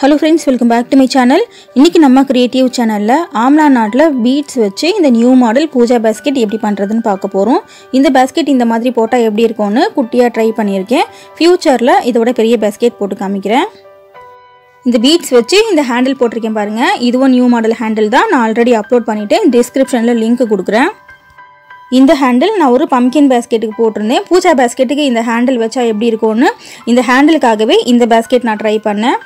Hello friends welcome back to my channel இன்றைக்கி நம்ம creative சேனலில் ஆம்லா நாட்டில் பீட்ஸ் வச்சு இந்த நியூ மாடல் பூஜா பேஸ்கெட் எப்படி பண்ணுறதுன்னு பார்க்க போகிறோம் இந்த பேஸ்கெட் இந்த மாதிரி போட்டால் எப்படி இருக்கும்னு குட்டியாக ட்ரை பண்ணியிருக்கேன். ஃப்யூச்சரில் இதோட பெரிய பேஸ்கெட் போட்டு காமிக்கிறேன். இந்த பீட்ஸ் வச்சு இந்த ஹேண்டில் போட்டிருக்கேன் பாருங்கள் இதுவும் நியூ மாடல் ஹேண்டில் தான். நான் ஆல்ரெடி அப்லோட் பண்ணிவிட்டேன் டிஸ்கிரிப்ஷனில் லிங்க் கொடுக்குறேன். இந்த ஹேண்டில் நான் ஒரு பம்கின் பேஸ்கெட்டுக்கு போட்டிருந்தேன். பூஜா பேஸ்கெட்டுக்கு இந்த ஹேண்டில் வச்சா எப்படி இருக்கும்னு இந்த ஹேண்டிலுக்காகவே இந்த பேஸ்கெட் நான் ட்ரை பண்ணேன்.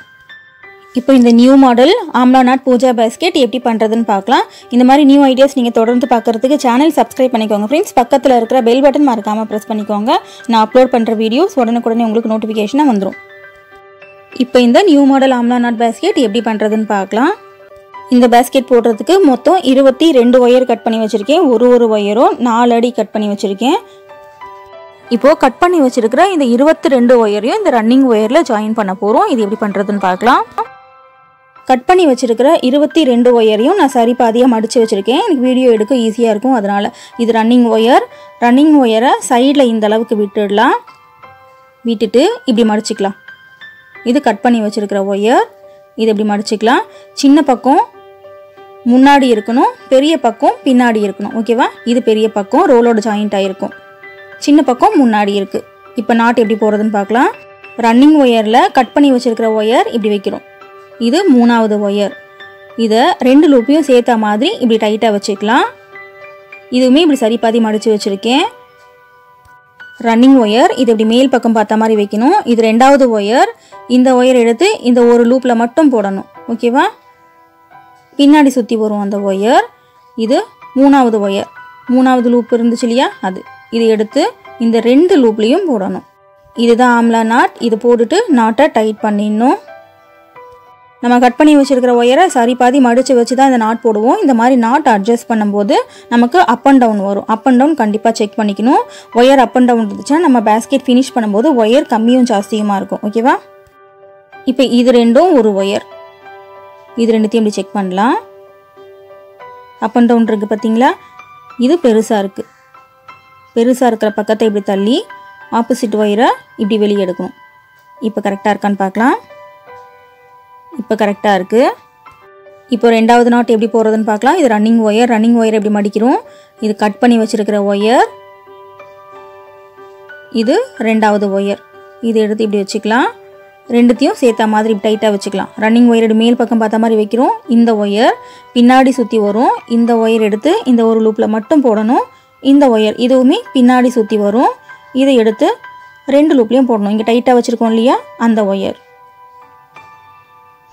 இப்போ இந்த new model amla knot pooja basket எப்படி பண்ணுறதுன்னு பார்க்கலாம். இந்த மாதிரி நியூ ஐடியாஸ் நீங்கள் தொடர்ந்து பார்க்குறதுக்கு சேனல் சப்ஸ்கிரைப் பண்ணிக்கோங்க ஃப்ரெண்ட்ஸ் பக்கத்தில் இருக்கிற பெல் பட்டன் மறக்காமல் ப்ரெஸ் பண்ணிக்கோங்க. நான் அப்லோட் பண்ணுற வீடியோஸ் உடனுக்குடனே உங்களுக்கு நோட்டிஃபிகேஷனாக வந்துடும் இப்போ இந்த new model amla knot basket எப்படி பண்ணுறதுன்னு பார்க்கலாம். இந்த பேஸ்கெட் போடுறதுக்கு மொத்தம் இருபத்தி ரெண்டு ஒயர் கட் பண்ணி வச்சுருக்கேன். ஒரு ஒரு ஒயரும் நாலு அடி கட் பண்ணி வச்சுருக்கேன். இப்போது கட் பண்ணி வச்சுருக்கிற இந்த இருபத்தி ரெண்டு ஒயரையும் இந்த ரன்னிங் ஒயரில் ஜாயின் பண்ண போகிறோம் இது எப்படி பண்ணுறதுன்னு பார்க்கலாம். கட் பண்ணி வச்சுருக்கிற இருபத்தி ரெண்டு ஒயரையும் நான் சரி பாதியாக மடித்து வச்சுருக்கேன். எனக்கு வீடியோ எடுக்க ஈஸியாக இருக்கும். அதனால் இது ரன்னிங் ஒயர் ரன்னிங் ஒயரை சைடில் இந்த அளவுக்கு விட்டுடலாம். விட்டுட்டு இப்படி மடிச்சுக்கலாம். இது கட் பண்ணி வச்சுருக்கிற ஒயர் இது இப்படி மடிச்சுக்கலாம். சின்ன பக்கம் முன்னாடி இருக்கணும். பெரிய பக்கம் பின்னாடி இருக்கணும். ஓகேவா இது பெரிய பக்கம். ரோலோட ஜாயிண்ட் ஆகிருக்கும் சின்ன பக்கம் முன்னாடி இருக்குது இப்போ நாட் எப்படி போகிறதுன்னு பார்க்கலாம். ரன்னிங் ஒயரில் கட் பண்ணி வச்சுருக்கிற ஒயர் இப்படி வைக்கிறோம். இது மூணாவது ஒயர் இதை ரெண்டு லூப்பையும் சேர்த்த மாதிரி இப்படி டைட்டாக வச்சுக்கலாம். இதுவுமே இப்படி சரி பாதி மடித்து வச்சுருக்கேன். ரன்னிங் ஒயர் இது இப்படி மேல் பக்கம் பார்த்த மாதிரி வைக்கணும். இது ரெண்டாவது ஒயர் இந்த ஒயர் எடுத்து இந்த ஒரு லூப்பில் மட்டும் போடணும். ஓகேவா பின்னாடி சுற்றி வரும் அந்த ஒயர் இது மூணாவது ஒயர் மூணாவது லூப் இருந்துச்சு இல்லையா? அது. இது எடுத்து இந்த ரெண்டு லூப்லேயும் போடணும். இதுதான் ஆம்லா நாட் இது போட்டுட்டு நாட்டை டைட் பண்ணிடணும். நம்ம கட் பண்ணி வச்சுருக்கிற ஒயரை சரி பாதி மடித்து வச்சு தான் இந்த நாட் போடுவோம். இந்த மாதிரி நாட் அட்ஜஸ்ட் பண்ணும்போது நமக்கு அப் அண்ட் டவுன் வரும். அப் அண்ட் டவுன் கண்டிப்பாக செக் பண்ணிக்கணும். ஒயர் அப் அண்ட் டவுன் இருந்துச்சுன்னா நம்ம பேஸ்கெட் ஃபினிஷ் பண்ணும்போது ஒயர் கம்மியும் ஜாஸ்தியுமாக இருக்கும். ஓகேவா இப்போ இது ரெண்டும் ஒரு ஒயர் இது ரெண்டுத்தையும் இப்படி செக் பண்ணலாம். அப் அண்ட் டவுன் இருக்குது பார்த்தீங்களா இது பெருசாக இருக்குது பெருசாக இருக்கிற பக்கத்தை இப்படி தள்ளி ஆப்போசிட் ஒயரை இப்படி வெளியே எடுக்கணும். இப்போ கரெக்டாக இருக்கான்னு பார்க்கலாம். இப்போ கரெக்டாக இருக்குது இப்போ ரெண்டாவது நாட் எப்படி போகிறதுன்னு பார்க்கலாம். இது ரன்னிங் ஒயர் ரன்னிங் ஒயர் எப்படி மடிக்கிறோம்? இது கட் பண்ணி வச்சுருக்கிற ஒயர் இது ரெண்டாவது ஒயர் இது எடுத்து இப்படி வச்சுக்கலாம். ரெண்டுத்தையும் சேர்த்த மாதிரி இப்படி டைட்டாக வச்சுக்கலாம். ரன்னிங் ஒயர் மேல் பக்கம் பார்த்த மாதிரி வைக்கிறோம். இந்த ஒயர் பின்னாடி சுற்றி வரும். இந்த ஒயர் எடுத்து இந்த ஒரு லூப்பில் மட்டும் போடணும். இந்த ஒயர் இதுவுமே பின்னாடி சுற்றி வரும். இதை எடுத்து ரெண்டு லூப்லேயும் போடணும். இங்கே டைட்டாக வச்சுருக்கோம் இல்லையா? அந்த ஒயர்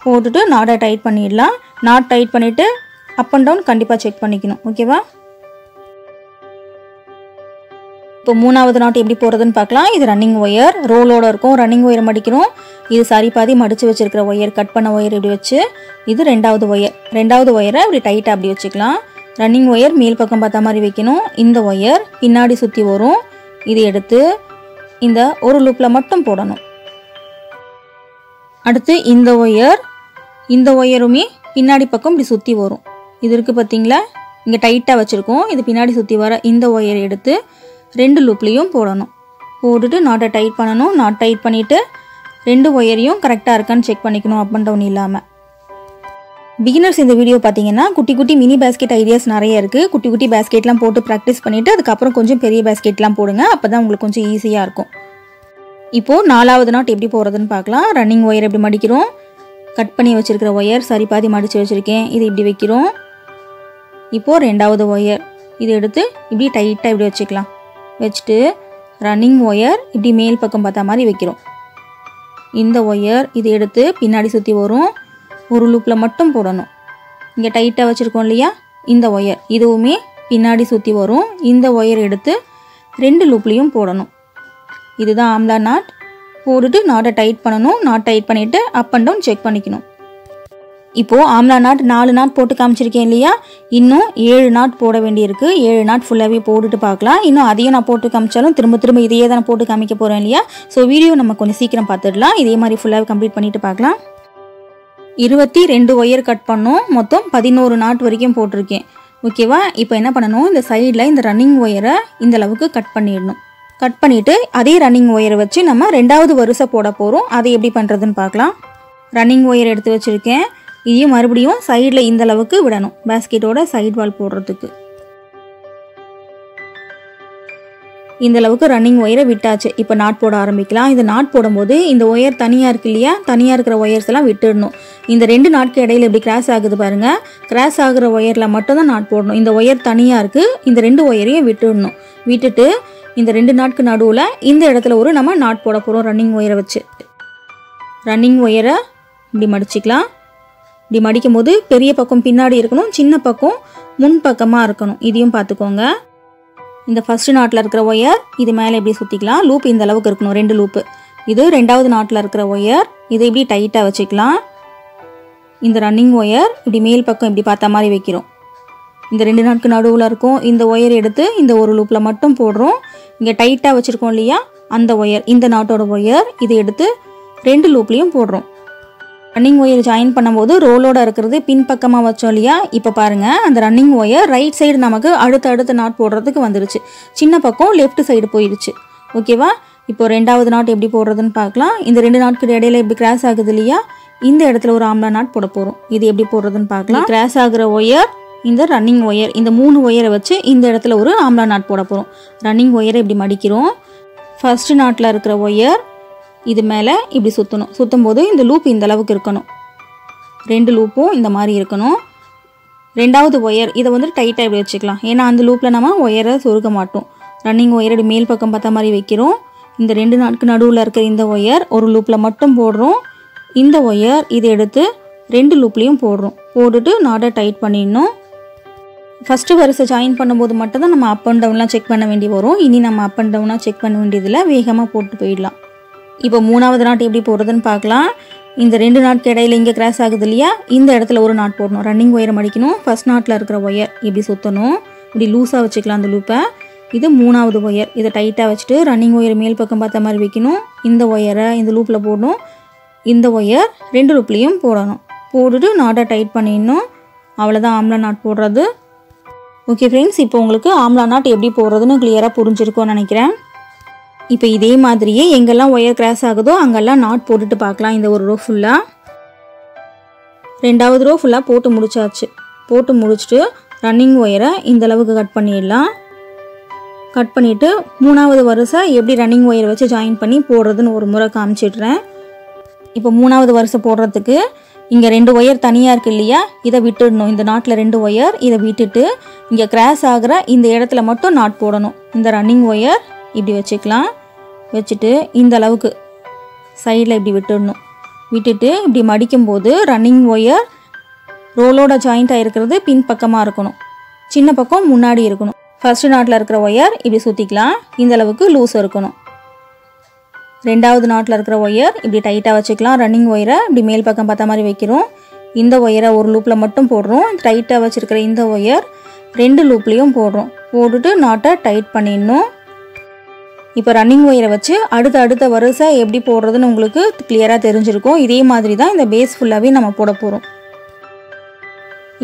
போட்டுட்டு நாடை டைட் பண்ணிடலாம். நாட் டைட் பண்ணிவிட்டு அப் அண்ட் டவுன் கண்டிப்பாக செக் பண்ணிக்கணும். ஓகேவா இப்போ மூணாவது நாட் எப்படி போகிறதுன்னு பார்க்கலாம். இது ரன்னிங் ஒயர் ரோலோட இருக்கும். ரன்னிங் ஒயர் மடிக்கிறோம் இது சரி பாதி மடித்து வச்சுருக்கிற ஒயர் கட் பண்ண ஒயர் இப்படி வச்சு இது ரெண்டாவது ஒயர் ரெண்டாவது ஒயரை இப்படி டைட்டாக அப்படி வச்சுக்கலாம். ரன்னிங் ஒயர் மேல் பக்கம் பார்த்த மாதிரி வைக்கணும். இந்த ஒயர் பின்னாடி சுற்றி வரும். இது எடுத்து இந்த ஒரு லூப்பில் மட்டும் போடணும். அடுத்து இந்த ஒயர் இந்த ஒயருமே பின்னாடி பக்கம் இப்படி சுற்றி வரும். இது இருக்குது பார்த்தீங்களா இங்கே டைட்டாக வச்சுருக்கோம். இது பின்னாடி சுற்றி வர இந்த ஒயர் எடுத்து ரெண்டு லூப்லேயும் போடணும். போட்டுட்டு நாட்டை டைட் பண்ணணும். நாட் டைட் பண்ணிவிட்டு ரெண்டு ஒயரையும் கரெக்டாக இருக்கான்னு செக் பண்ணிக்கணும் அப் அண்ட் டவுன் இல்லாமல் பிகினர்ஸ் இந்த வீடியோ பார்த்தீங்கன்னா குட்டி குட்டி மினி பேஸ்கெட் ஐடியாஸ் நிறைய இருக்குது குட்டி குட்டி பேஸ்கெட்லாம் போட்டு ப்ராக்டிஸ் பண்ணிவிட்டு அதுக்கப்புறம் கொஞ்சம் பெரிய பேஸ்கெட்லாம் போடுங்க. அப்போ தான் உங்களுக்கு கொஞ்சம் ஈஸியாக இருக்கும். இப்போது நாலாவது நாட் எப்படி போகிறதுன்னு பார்க்கலாம். ரன்னிங் ஒயர் எப்படி மடிக்கிறோம்? கட் பண்ணி வச்சுருக்கிற ஒயர் சரி பாதி மடித்து வச்சுருக்கேன். இது இப்படி வைக்கிறோம். இப்போது ரெண்டாவது ஒயர் இது எடுத்து இப்படி டைட்டாக இப்படி வச்சுக்கலாம். வச்சுட்டு ரன்னிங் ஒயர் இப்படி மேல் பக்கம் பார்த்தா மாதிரி வைக்கிறோம். இந்த ஒயர் இது எடுத்து பின்னாடி சுற்றி வரும். ஒரு லூப்பில் மட்டும் போடணும். இங்கே டைட்டாக வச்சுருக்கோம் இல்லையா? இந்த ஒயர் இதுவுமே பின்னாடி சுற்றி வரும். இந்த ஒயர் எடுத்து ரெண்டு லூப்லேயும் போடணும். இதுதான் ஆம்லா நாட் போட்டுட்டு நாட்டை டைட் பண்ணணும் நாட் டைட் பண்ணிவிட்டு அப் அண்ட் டவுன் செக் பண்ணிக்கணும். இப்போது ஆம்லா நாட் நாலு நாட் போட்டு காமிச்சிருக்கேன் இல்லையா? இன்னும் ஏழு நாட் போட வேண்டியிருக்கு. ஏழு நாட் ஃபுல்லாகவே போட்டுட்டு பார்க்கலாம். இன்னும் அதையும் நான் போட்டு காமிச்சாலும் திரும்ப திரும்ப இதையே தான் போட்டு காமிக்க போகிறேன் இல்லையா? ஸோ வீடியோ நம்ம கொஞ்சம் சீக்கிரம் பார்த்துடலாம். இதே மாதிரி ஃபுல்லாகவே கம்ப்ளீட் பண்ணிவிட்டு பார்க்கலாம். இருபத்தி ரெண்டு ஒயர் கட் பண்ணோம். மொத்தம் பதினோரு நாட் வரைக்கும் போட்டிருக்கேன். ஓகேவா இப்போ என்ன பண்ணணும்? இந்த சைடில் இந்த ரன்னிங் ஒயரை இந்த அளவுக்கு கட் பண்ணிடணும். கட் பண்ணிவிட்டு அதே ரன்னிங் ஒயரை வச்சு நம்ம ரெண்டாவது வரிசை போட போகிறோம் அதை எப்படி பண்ணுறதுன்னு பார்க்கலாம். ரன்னிங் ஒயர் எடுத்து வச்சுருக்கேன். இதையும் மறுபடியும் சைடில் இந்த அளவுக்கு விடணும். பேஸ்கெட்டோட சைடு வால் போடுறதுக்கு. இந்த அளவுக்கு ரன்னிங் ஒயரை விட்டாச்சு. இப்போ நாட் போட ஆரம்பிக்கலாம். இந்த நாட் போடும்போது இந்த ஒயர் தனியாக இருக்கு இல்லையா? தனியாக இருக்கிற ஒயர்ஸ் எல்லாம் விட்டுடணும். இந்த ரெண்டு நாட்க்கு இடையில இப்படி கிராஸ் ஆகுது பாருங்க. கிராஸ் ஆகுற ஒயரில் மட்டும்தான் நாட் போடணும். இந்த ஒயர் தனியாக இருக்குது இந்த ரெண்டு ஒயரையும் விட்டுடணும். விட்டுட்டு இந்த ரெண்டு நாட்கு நடுவில் இந்த இடத்துல ஒரு நம்ம நாட் போட போகிறோம் ரன்னிங் ஒயரை வச்சு. ரன்னிங் ஒயரை இப்படி மடிச்சிக்கலாம். இப்படி மடிக்கும் போது பெரிய பக்கம் பின்னாடி இருக்கணும் சின்ன பக்கம் முன் பக்கமாக இருக்கணும். இதையும் பார்த்துக்கோங்க. இந்த ஃபஸ்ட்டு நாட்டில் இருக்கிற ஒயர் இது மேலே இப்படி சுற்றிக்கலாம் லூப் இந்த அளவுக்கு இருக்கணும் ரெண்டு லூப்பு இது ரெண்டாவது நாட்டில் இருக்கிற ஒயர் இதை இப்படி டைட்டாக வச்சுக்கலாம். இந்த ரன்னிங் ஒயர் இப்படி மேல் பக்கம் இப்படி பார்த்த மாதிரி வைக்கிறோம். இந்த ரெண்டு நாட்கு நடுவில் இருக்கும் இந்த ஒயர் எடுத்து இந்த ஒரு லூப்பில் மட்டும் போடுறோம். இங்கே டைட்டாக வச்சுருக்கோம் இல்லையா? அந்த ஒயர் இந்த நாட்டோட ஒயர் இதை எடுத்து ரெண்டு லூப்லேயும் போடுறோம். ரன்னிங் ஒயர் ஜாயின் பண்ணும்போது ரோலோட இருக்கிறது பின்பக்கமாக வச்சோம் இல்லையா? இப்போ பாருங்கள் அந்த ரன்னிங் ஒயர் ரைட் சைடு நமக்கு அடுத்த அடுத்த நாட் போடுறதுக்கு வந்துருச்சு. சின்ன பக்கம் லெஃப்ட் சைடு போயிடுச்சு. ஓகேவா இப்போ ரெண்டாவது நாட் எப்படி போடுறதுன்னு பார்க்கலாம். இந்த ரெண்டு நாட்க்கு இடையில எப்படி கிராஸ் ஆகுது இல்லையா? இந்த இடத்துல ஒரு ஆம்பளை நாட் போட போகிறோம் இது எப்படி போடுறதுன்னு பார்க்கலாம். கிராஸ் ஆகுற ஒயர் இந்த ரன்னிங் ஒயர் இந்த மூணு ஒயரை வச்சு இந்த இடத்துல ஒரு ஆம்லா நாட் போட போகிறோம் ரன்னிங் ஒயரை இப்படி மடிக்கிறோம். ஃபஸ்ட்டு நாட்டில் இருக்கிற ஒயர் இது மேலே இப்படி சுற்றணும் சுற்றும் போது இந்த லூப் இந்த அளவுக்கு இருக்கணும். ரெண்டு லூப்பும் இந்த மாதிரி இருக்கணும். ரெண்டாவது ஒயர் இதை வந்து டைட்டாக இப்படி வச்சுக்கலாம். ஏன்னா அந்த லூப்பில் நம்ம ஒயரை சொருக மாட்டோம். ரன்னிங் ஒயர் இப்படி மேல் பக்கம் பார்த்த மாதிரி வைக்கிறோம். இந்த ரெண்டு நாட்கு நடுவில் இருக்கிற இந்த ஒயர் ஒரு லூப்பில் மட்டும் போடுறோம். இந்த ஒயர் இதை எடுத்து ரெண்டு லூப்லேயும் போடுறோம். போட்டுட்டு நாட்டை டைட் பண்ணிடணும். ஃபஸ்ட்டு வரிசை ஜாயின் பண்ணும்போது மட்டும் தான் நம்ம அப் அண்ட் டவுன்லாம் செக் பண்ண வேண்டி வரும். இனி நம்ம அப் அண்ட் டவுனாக செக் பண்ண வேண்டியதில் வேகமாக போட்டு போயிடலாம். இப்போ மூணாவது நாட் எப்படி போடுறதுன்னு பார்க்கலாம். இந்த ரெண்டு நாட்க்கு இடையில இங்கே கிராஸ் ஆகுது இல்லையா? இந்த இடத்துல ஒரு நாட் போடணும். ரன்னிங் ஒயரை மடிக்கணும். ஃபஸ்ட் நாட்டில் இருக்கிற ஒயர் இப்படி சுற்றணும் இப்படி லூஸாக வச்சுக்கலாம் அந்த லூப்பை இது மூணாவது ஒயர் இதை டைட்டாக வச்சுட்டு ரன்னிங் ஒயர் மேல் பக்கம் பார்த்த மாதிரி வைக்கணும். இந்த ஒயரை இந்த லூப்பில் போடணும். இந்த ஒயர் ரெண்டு லூப்லேயும் போடணும். போட்டுட்டு நாட்டை டைட் பண்ணிடணும். அவ்வளோதான் ஆம்லா நாட் போடுறது. ஓகே ஃப்ரெண்ட்ஸ் இப்போ உங்களுக்கு ஆம்லா நாட் எப்படி போடுறதுன்னு கிளியராக புரிஞ்சிருக்கும்னு நினைக்கிறேன். இப்போ இதே மாதிரியே எங்கெல்லாம் ஒயர் கிராஸ் ஆகுதோ அங்கெல்லாம் நாட் போட்டுட்டு பார்க்கலாம். இந்த ஒரு ரோ ஃபுல்லாக ரெண்டாவது ரோ ஃபுல்லாக போட்டு முடிச்சாச்சு. போட்டு முடிச்சுட்டு ரன்னிங் ஒயரை இந்த அளவுக்கு கட் பண்ணிடலாம். கட் பண்ணிவிட்டு மூணாவது வரிசை எப்படி ரன்னிங் ஒயர் வச்சு ஜாயின் பண்ணி போடுறதுன்னு ஒரு முறை காமிச்சிடுறேன். இப்போ மூணாவது வரிசை போடுறதுக்கு இங்கே ரெண்டு ஒயர் தனியாக இருக்கு இல்லையா? இதை விட்டுடணும். இந்த நாட்டில் ரெண்டு ஒயர் இதை விட்டுட்டு இங்கே கிராஸ் ஆகிற இந்த இடத்துல மட்டும் நாட் போடணும். இந்த ரன்னிங் ஒயர் இப்படி வச்சுக்கலாம். வச்சுட்டு இந்த அளவுக்கு சைடில் இப்படி விட்டுடணும். விட்டுட்டு இப்படி மடிக்கும்போது ரன்னிங் ஒயர் ரோலோட ஜாயிண்ட் ஆகிருக்கிறது பின் பக்கமாக இருக்கணும். சின்ன பக்கம் முன்னாடி இருக்கணும். ஃபஸ்ட்டு நாட்டில் இருக்கிற ஒயர் இப்படி சுற்றிக்கலாம் இந்த அளவுக்கு லூஸ் இருக்கணும். ரெண்டாவது நாட்டில் இருக்கிற ஒயர் இப்படி டைட்டாக வச்சுக்கலாம். ரன்னிங் ஒயரை இப்படி மேல் பக்கம் பார்த்த மாதிரி வைக்கிறோம். இந்த ஒயரை ஒரு லூப்பில் மட்டும் போடுறோம். டைட்டாக வச்சுருக்கிற இந்த ஒயர் ரெண்டு லூப்லேயும் போடுறோம். போட்டுட்டு நாட்டை டைட் பண்ணிடணும். இப்போ ரன்னிங் ஒயரை வச்சு அடுத்த அடுத்த வரிசை எப்படி போடுறதுன்னு உங்களுக்கு கிளியராக தெரிஞ்சிருக்கும். இதே மாதிரி தான் இந்த பேஸ் ஃபுல்லாகவே நம்ம போட போகிறோம்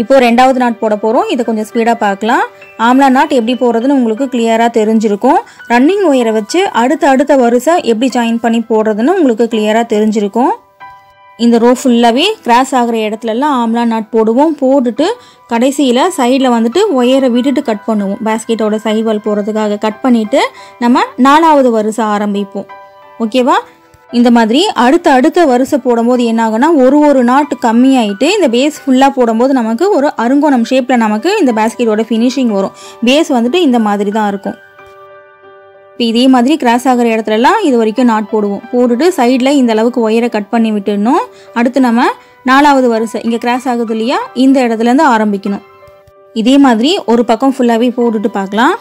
இப்போ ரெண்டாவது நாட் போட போகிறோம் இதை கொஞ்சம் ஸ்பீடாக பார்க்கலாம். ஆம்லா நாட் எப்படி போடுறதுன்னு உங்களுக்கு கிளியராக தெரிஞ்சிருக்கும். ரன்னிங் ஒயரை வச்சு அடுத்த அடுத்த வரிசை எப்படி ஜாயின் பண்ணி போடுறதுன்னு உங்களுக்கு கிளியராக தெரிஞ்சிருக்கும். இந்த ரோ ஃபுல்லாகவே கிராஸ் ஆகிற இடத்துலலாம் ஆம்லா நாட் போடுவோம். போட்டுட்டு கடைசியில் சைடில் வந்துட்டு ஒயரை விட்டுட்டு கட் பண்ணுவோம். பேஸ்கெட்டோட சைவல் போகிறதுக்காக போடுறதுக்காக கட் பண்ணிவிட்டு நம்ம நாலாவது வரிசை ஆரம்பிப்போம். ஓகேவா இந்த மாதிரி அடுத்த அடுத்த வரிசை போடும்போது என்ன ஆகும்னா ஒரு ஒரு நாட்டு கம்மியாயிட்டு இந்த பேஸ் ஃபுல்லாக போடும்போது நமக்கு ஒரு அருங்கோணம் ஷேப்பில் நமக்கு இந்த பேஸ்கெட்டோட ஃபினிஷிங் வரும். பேஸ் வந்துட்டு இந்த மாதிரி தான் இருக்கும். இப்போ இதே மாதிரி கிராஸ் ஆகிற இடத்துலலாம் இது வரைக்கும் நாட் போடுவோம். போட்டுட்டு சைடில் இந்த அளவுக்கு ஒயரை கட் பண்ணி விட்டுடணும். அடுத்து நம்ம நாலாவது வரிசை. இங்கே கிராஸ் ஆகுது இல்லையா? இந்த இடத்துலேருந்து ஆரம்பிக்கணும். இதே மாதிரி ஒரு பக்கம் ஃபுல்லாகவே போட்டுட்டு பார்க்கலாம்.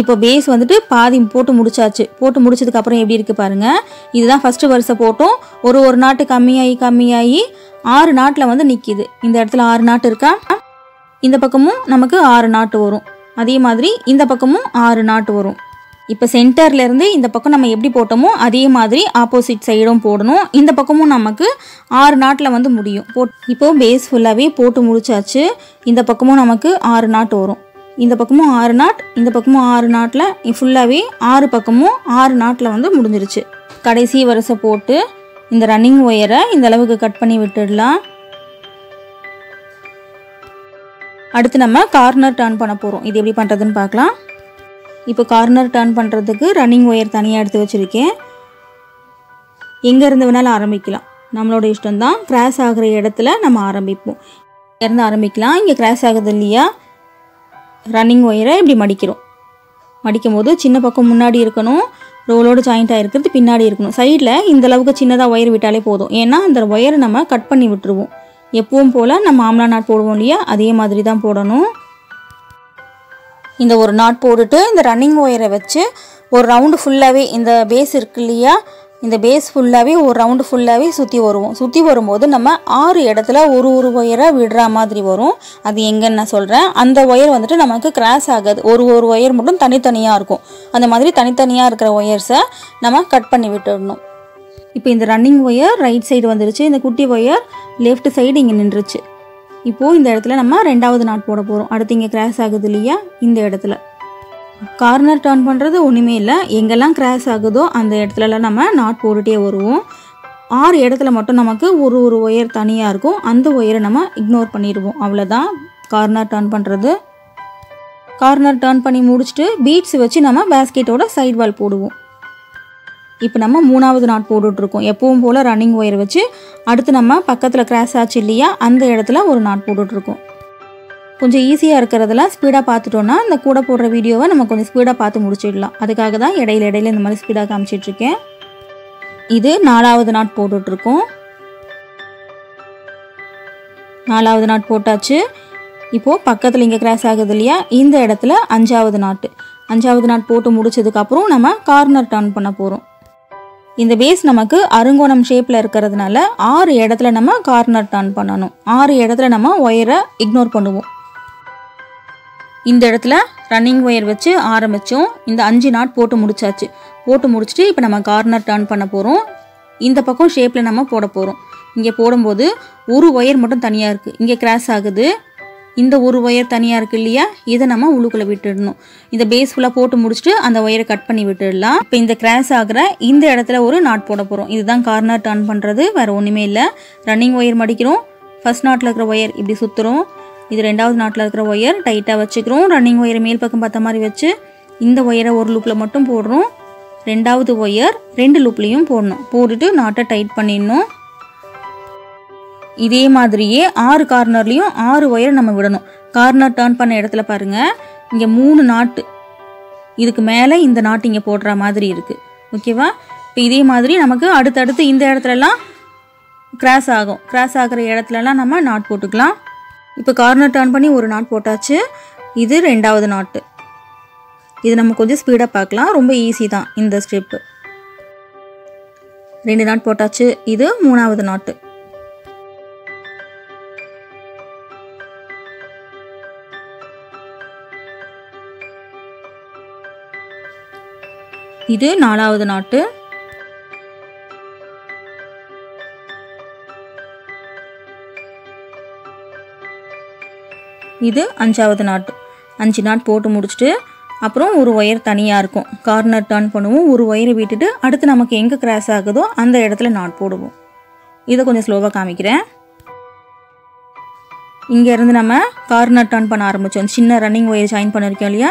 இப்போ பேஸ் வந்துட்டு பாதி போட்டு முடிச்சாச்சு. போட்டு முடிச்சதுக்கு அப்புறம் எப்படி இருக்குது பாருங்கள் இதுதான் ஃபஸ்ட்டு வரிசை போட்டோம். ஒரு ஒரு நாட்டு கம்மியாகி கம்மியாகி ஆறு நாட்டில் வந்து நிற்கிது இந்த இடத்துல ஆறு நாட்டு இருக்கா? இந்த பக்கமும் நமக்கு ஆறு நாட்டு வரும். அதே மாதிரி இந்த பக்கமும் ஆறு நாட்டு வரும். இப்போ சென்டர்லேருந்து இந்த பக்கம் நம்ம எப்படி போட்டோமோ அதே மாதிரி ஆப்போசிட் சைடும் போடணும். இந்த பக்கமும் நமக்கு ஆறு நாட்டில் வந்து முடியும். போட் இப்போது பேஸ் ஃபுல்லாகவே போட்டு முடிச்சாச்சு. இந்த பக்கமும் நமக்கு ஆறு நாட்டு வரும். இந்த பக்கமும் ஆறு நாட் இந்த பக்கமும் ஆறு நாட்டில் ஃபுல்லாகவே ஆறு பக்கமும் ஆறு நாட்டில் வந்து முடிஞ்சிருச்சு. கடைசி வரிசை போட்டு இந்த ரன்னிங் ஒயரை இந்த அளவுக்கு கட் பண்ணி விட்டுடலாம். அடுத்து நம்ம கார்னர் டர்ன் பண்ண போகிறோம் இது எப்படி பண்ணுறதுன்னு பார்க்கலாம். இப்போ கார்னர் டர்ன் பண்ணுறதுக்கு ரன்னிங் ஒயர் தனியாக எடுத்து வச்சுருக்கேன். எங்கே இருந்து வேணாலும் ஆரம்பிக்கலாம். நம்மளோட இஷ்டம் தான் கிராஸ் ஆகிற இடத்துல நம்ம ஆரம்பிப்போம். இருந்து ஆரம்பிக்கலாம். இங்கே கிராஸ் ஆகுது இல்லையா? ரன்னிங் ஒயரை இப்படி மடிக்கிறோம். மடிக்கும் போது சின்ன பக்கம் முன்னாடி இருக்கணும். ரோலோடு ஜாயிண்ட் ஆகிருக்கிறது பின்னாடி இருக்கணும். சைடில் இந்த அளவுக்கு சின்னதாக ஒயர் விட்டாலே போதும். ஏன்னா அந்த ஒயரை நம்ம கட் பண்ணி விட்டுருவோம். எப்பவும் போல் நம்ம ஆம்லா நாட் போடுவோம் இல்லையா? அதே மாதிரி தான் போடணும். இந்த ஒரு நாட் போட்டுட்டு இந்த ரன்னிங் ஒயரை வச்சு ஒரு ரவுண்டு ஃபுல்லாகவே இந்த பேஸ் இருக்கு இல்லையா? இந்த பேஸ் ஃபுல்லாகவே ஒரு ரவுண்டு ஃபுல்லாகவே சுற்றி வருவோம் சுற்றி வரும்போது நம்ம ஆறு இடத்துல ஒரு ஒரு ஒயரை விடுற மாதிரி வரும். அது எங்கன்னு நான் சொல்கிறேன் அந்த ஒயர் வந்துட்டு நமக்கு கிராஸ் ஆகாது. ஒரு ஒரு ஒயர் மட்டும் தனித்தனியாக இருக்கும். அந்த மாதிரி தனித்தனியாக இருக்கிற ஒயர்ஸை நம்ம கட் பண்ணி விட்டுடணும். இப்போ இந்த ரன்னிங் ஒயர் ரைட் சைடு வந்துருச்சு. இந்த குட்டி ஒயர் லெஃப்ட் சைடு இங்கே நின்றுச்சு. இப்போது இந்த இடத்துல நம்ம ரெண்டாவது நாட் போட போகிறோம் அடுத்து இங்கே கிராஸ் ஆகுது இல்லையா? இந்த இடத்துல. கார்னர் டர்ன் பண்ணுறது ஒன்றுமே இல்லை. எங்கெல்லாம் கிராஸ் ஆகுதோ அந்த இடத்துலலாம் நம்ம நாட் போட்டுகிட்டே வருவோம். ஆறு இடத்துல மட்டும் நமக்கு ஒரு ஒரு ஒயர் தனியாக இருக்கும். அந்த ஒயரை நம்ம இக்னோர் பண்ணிடுவோம். அவ்வளோதான் கார்னர் டர்ன் பண்ணுறது கார்னர் டர்ன் பண்ணி முடிச்சுட்டு பீட்ஸ் வச்சு நம்ம பேஸ்கெட்டோட சைட் வால் போடுவோம். இப்போ நம்ம மூணாவது நாட் போட்டுட்ருக்கோம் எப்பவும் போல் ரன்னிங் ஒயர் வச்சு அடுத்து நம்ம பக்கத்தில் கிராஸ் ஆச்சு இல்லையா அந்த இடத்துல ஒரு நாட் போட்டுட்ருக்கோம் கொஞ்சம் ஈஸியாக இருக்கிறதெல்லாம் ஸ்பீடாக பார்த்துட்டோன்னா இந்த கூட போடுற வீடியோவை நம்ம கொஞ்சம் ஸ்பீடாக பார்த்து முடிச்சிடலாம். அதுக்காக தான் இடையில இடையில இந்த மாதிரி ஸ்பீடாக காமிச்சிட்ருக்கேன் இது நாலாவது நாட் போட்டுட்ருக்கோம். நாலாவது நாட் போட்டாச்சு. இப்போது பக்கத்தில் இங்கே கிராஸ் ஆகுது இல்லையா? இந்த இடத்துல அஞ்சாவது நாட்டு. அஞ்சாவது நாட் போட்டு முடிச்சதுக்கப்புறம் நம்ம கார்னர் டர்ன் பண்ண போகிறோம் இந்த பேஸ் நமக்கு அருங்கோணம் ஷேப்பில் இருக்கிறதுனால ஆறு இடத்துல நம்ம கார்னர் டர்ன் பண்ணணும். ஆறு இடத்துல நம்ம ஒயரை இக்னோர் பண்ணுவோம். இந்த இடத்துல ரன்னிங் ஒயர் வச்சு ஆரம்பித்தோம் இந்த அஞ்சு நாட் போட்டு முடிச்சாச்சு. போட்டு முடிச்சுட்டு இப்போ நம்ம கார்னர் டர்ன் பண்ண போகிறோம் இந்த பக்கம் ஷேப்பில் நம்ம போட போகிறோம் இங்கே போடும்போது ஒரு ஒயர் மட்டும் தனியாக இருக்குது இங்கே கிராஸ் ஆகுது. இந்த ஒரு ஒயர் தனியாக இருக்குது இல்லையா? இதை நம்ம உள்ளுக்குள்ளே விட்டுடணும். இந்த பேஸ் ஃபுல்லாக போட்டு முடிச்சுட்டு அந்த ஒயரை கட் பண்ணி விட்டுடலாம். இப்போ இந்த கிராஸ் ஆகிற இந்த இடத்துல ஒரு நாட் போட போகிறோம் இதுதான் கார்னர் டர்ன் பண்ணுறது வேறு ஒன்றுமே இல்லை. Running wire மடிக்கிறோம். ஃபர்ஸ்ட் நாட்டில் இருக்கிற ஒயர் இப்படி சுற்றுறோம் இது ரெண்டாவது நாட்டில் இருக்கிற ஒயர். டைட்டாக வச்சுக்கிறோம். ரன்னிங் ஒயரை மேல் பக்கம் பார்த்த மாதிரி வச்சு இந்த ஒயரை ஒரு லூப்பில் மட்டும் போடுறோம். ரெண்டாவது ஒயர் ரெண்டு லூப்லேயும் போடணும். போட்டுட்டு நாட்டை டைட் பண்ணிடணும். இதே மாதிரியே ஆறு கார்னர்லேயும் ஆறு ஒயர் நம்ம விடணும். கார்னர் டர்ன் பண்ண இடத்துல பாருங்கள் இங்கே மூணு நாட்டு இதுக்கு மேலே இந்த நாட்டு இங்கே போடுற மாதிரி இருக்குது ஓகேவா இப்போ இதே மாதிரி நமக்கு அடுத்தடுத்து இந்த இடத்துலலாம் கிராஸ் ஆகும். கிராஸ் ஆகிற இடத்துலலாம் நம்ம நாட் போட்டுக்கலாம். இப்போ கார்னர் டர்ன் பண்ணி ஒரு நாட் போட்டாச்சு. இது ரெண்டாவது நாட்டு. இது நம்ம கொஞ்சம் ஸ்பீடாக பார்க்கலாம். ரொம்ப ஈஸி தான் இந்த ஸ்டெப்பு ரெண்டு நாட் போட்டாச்சு. இது மூணாவது நாட்டு. இது நாலாவது நாட்டு. இது அஞ்சாவது நாட்டு. அஞ்சு நாட் போட்டு முடிச்சுட்டு அப்புறம் ஒரு ஒயர் தனியாக இருக்கும். கார்னர் டர்ன் பண்ணுவோம். ஒரு ஒயரை விட்டுட்டு அடுத்து நமக்கு எங்கே கிராஸ் ஆகுதோ அந்த இடத்துல நாட் போடுவோம். இதை கொஞ்சம் ஸ்லோவாக காமிக்கிறேன். இங்கேருந்து நம்ம கார்னர் டர்ன் பண்ண ஆரம்பித்தோம் சின்ன ரன்னிங் ஒயர் ஜாயின் பண்ணியிருக்கோம் இல்லையா?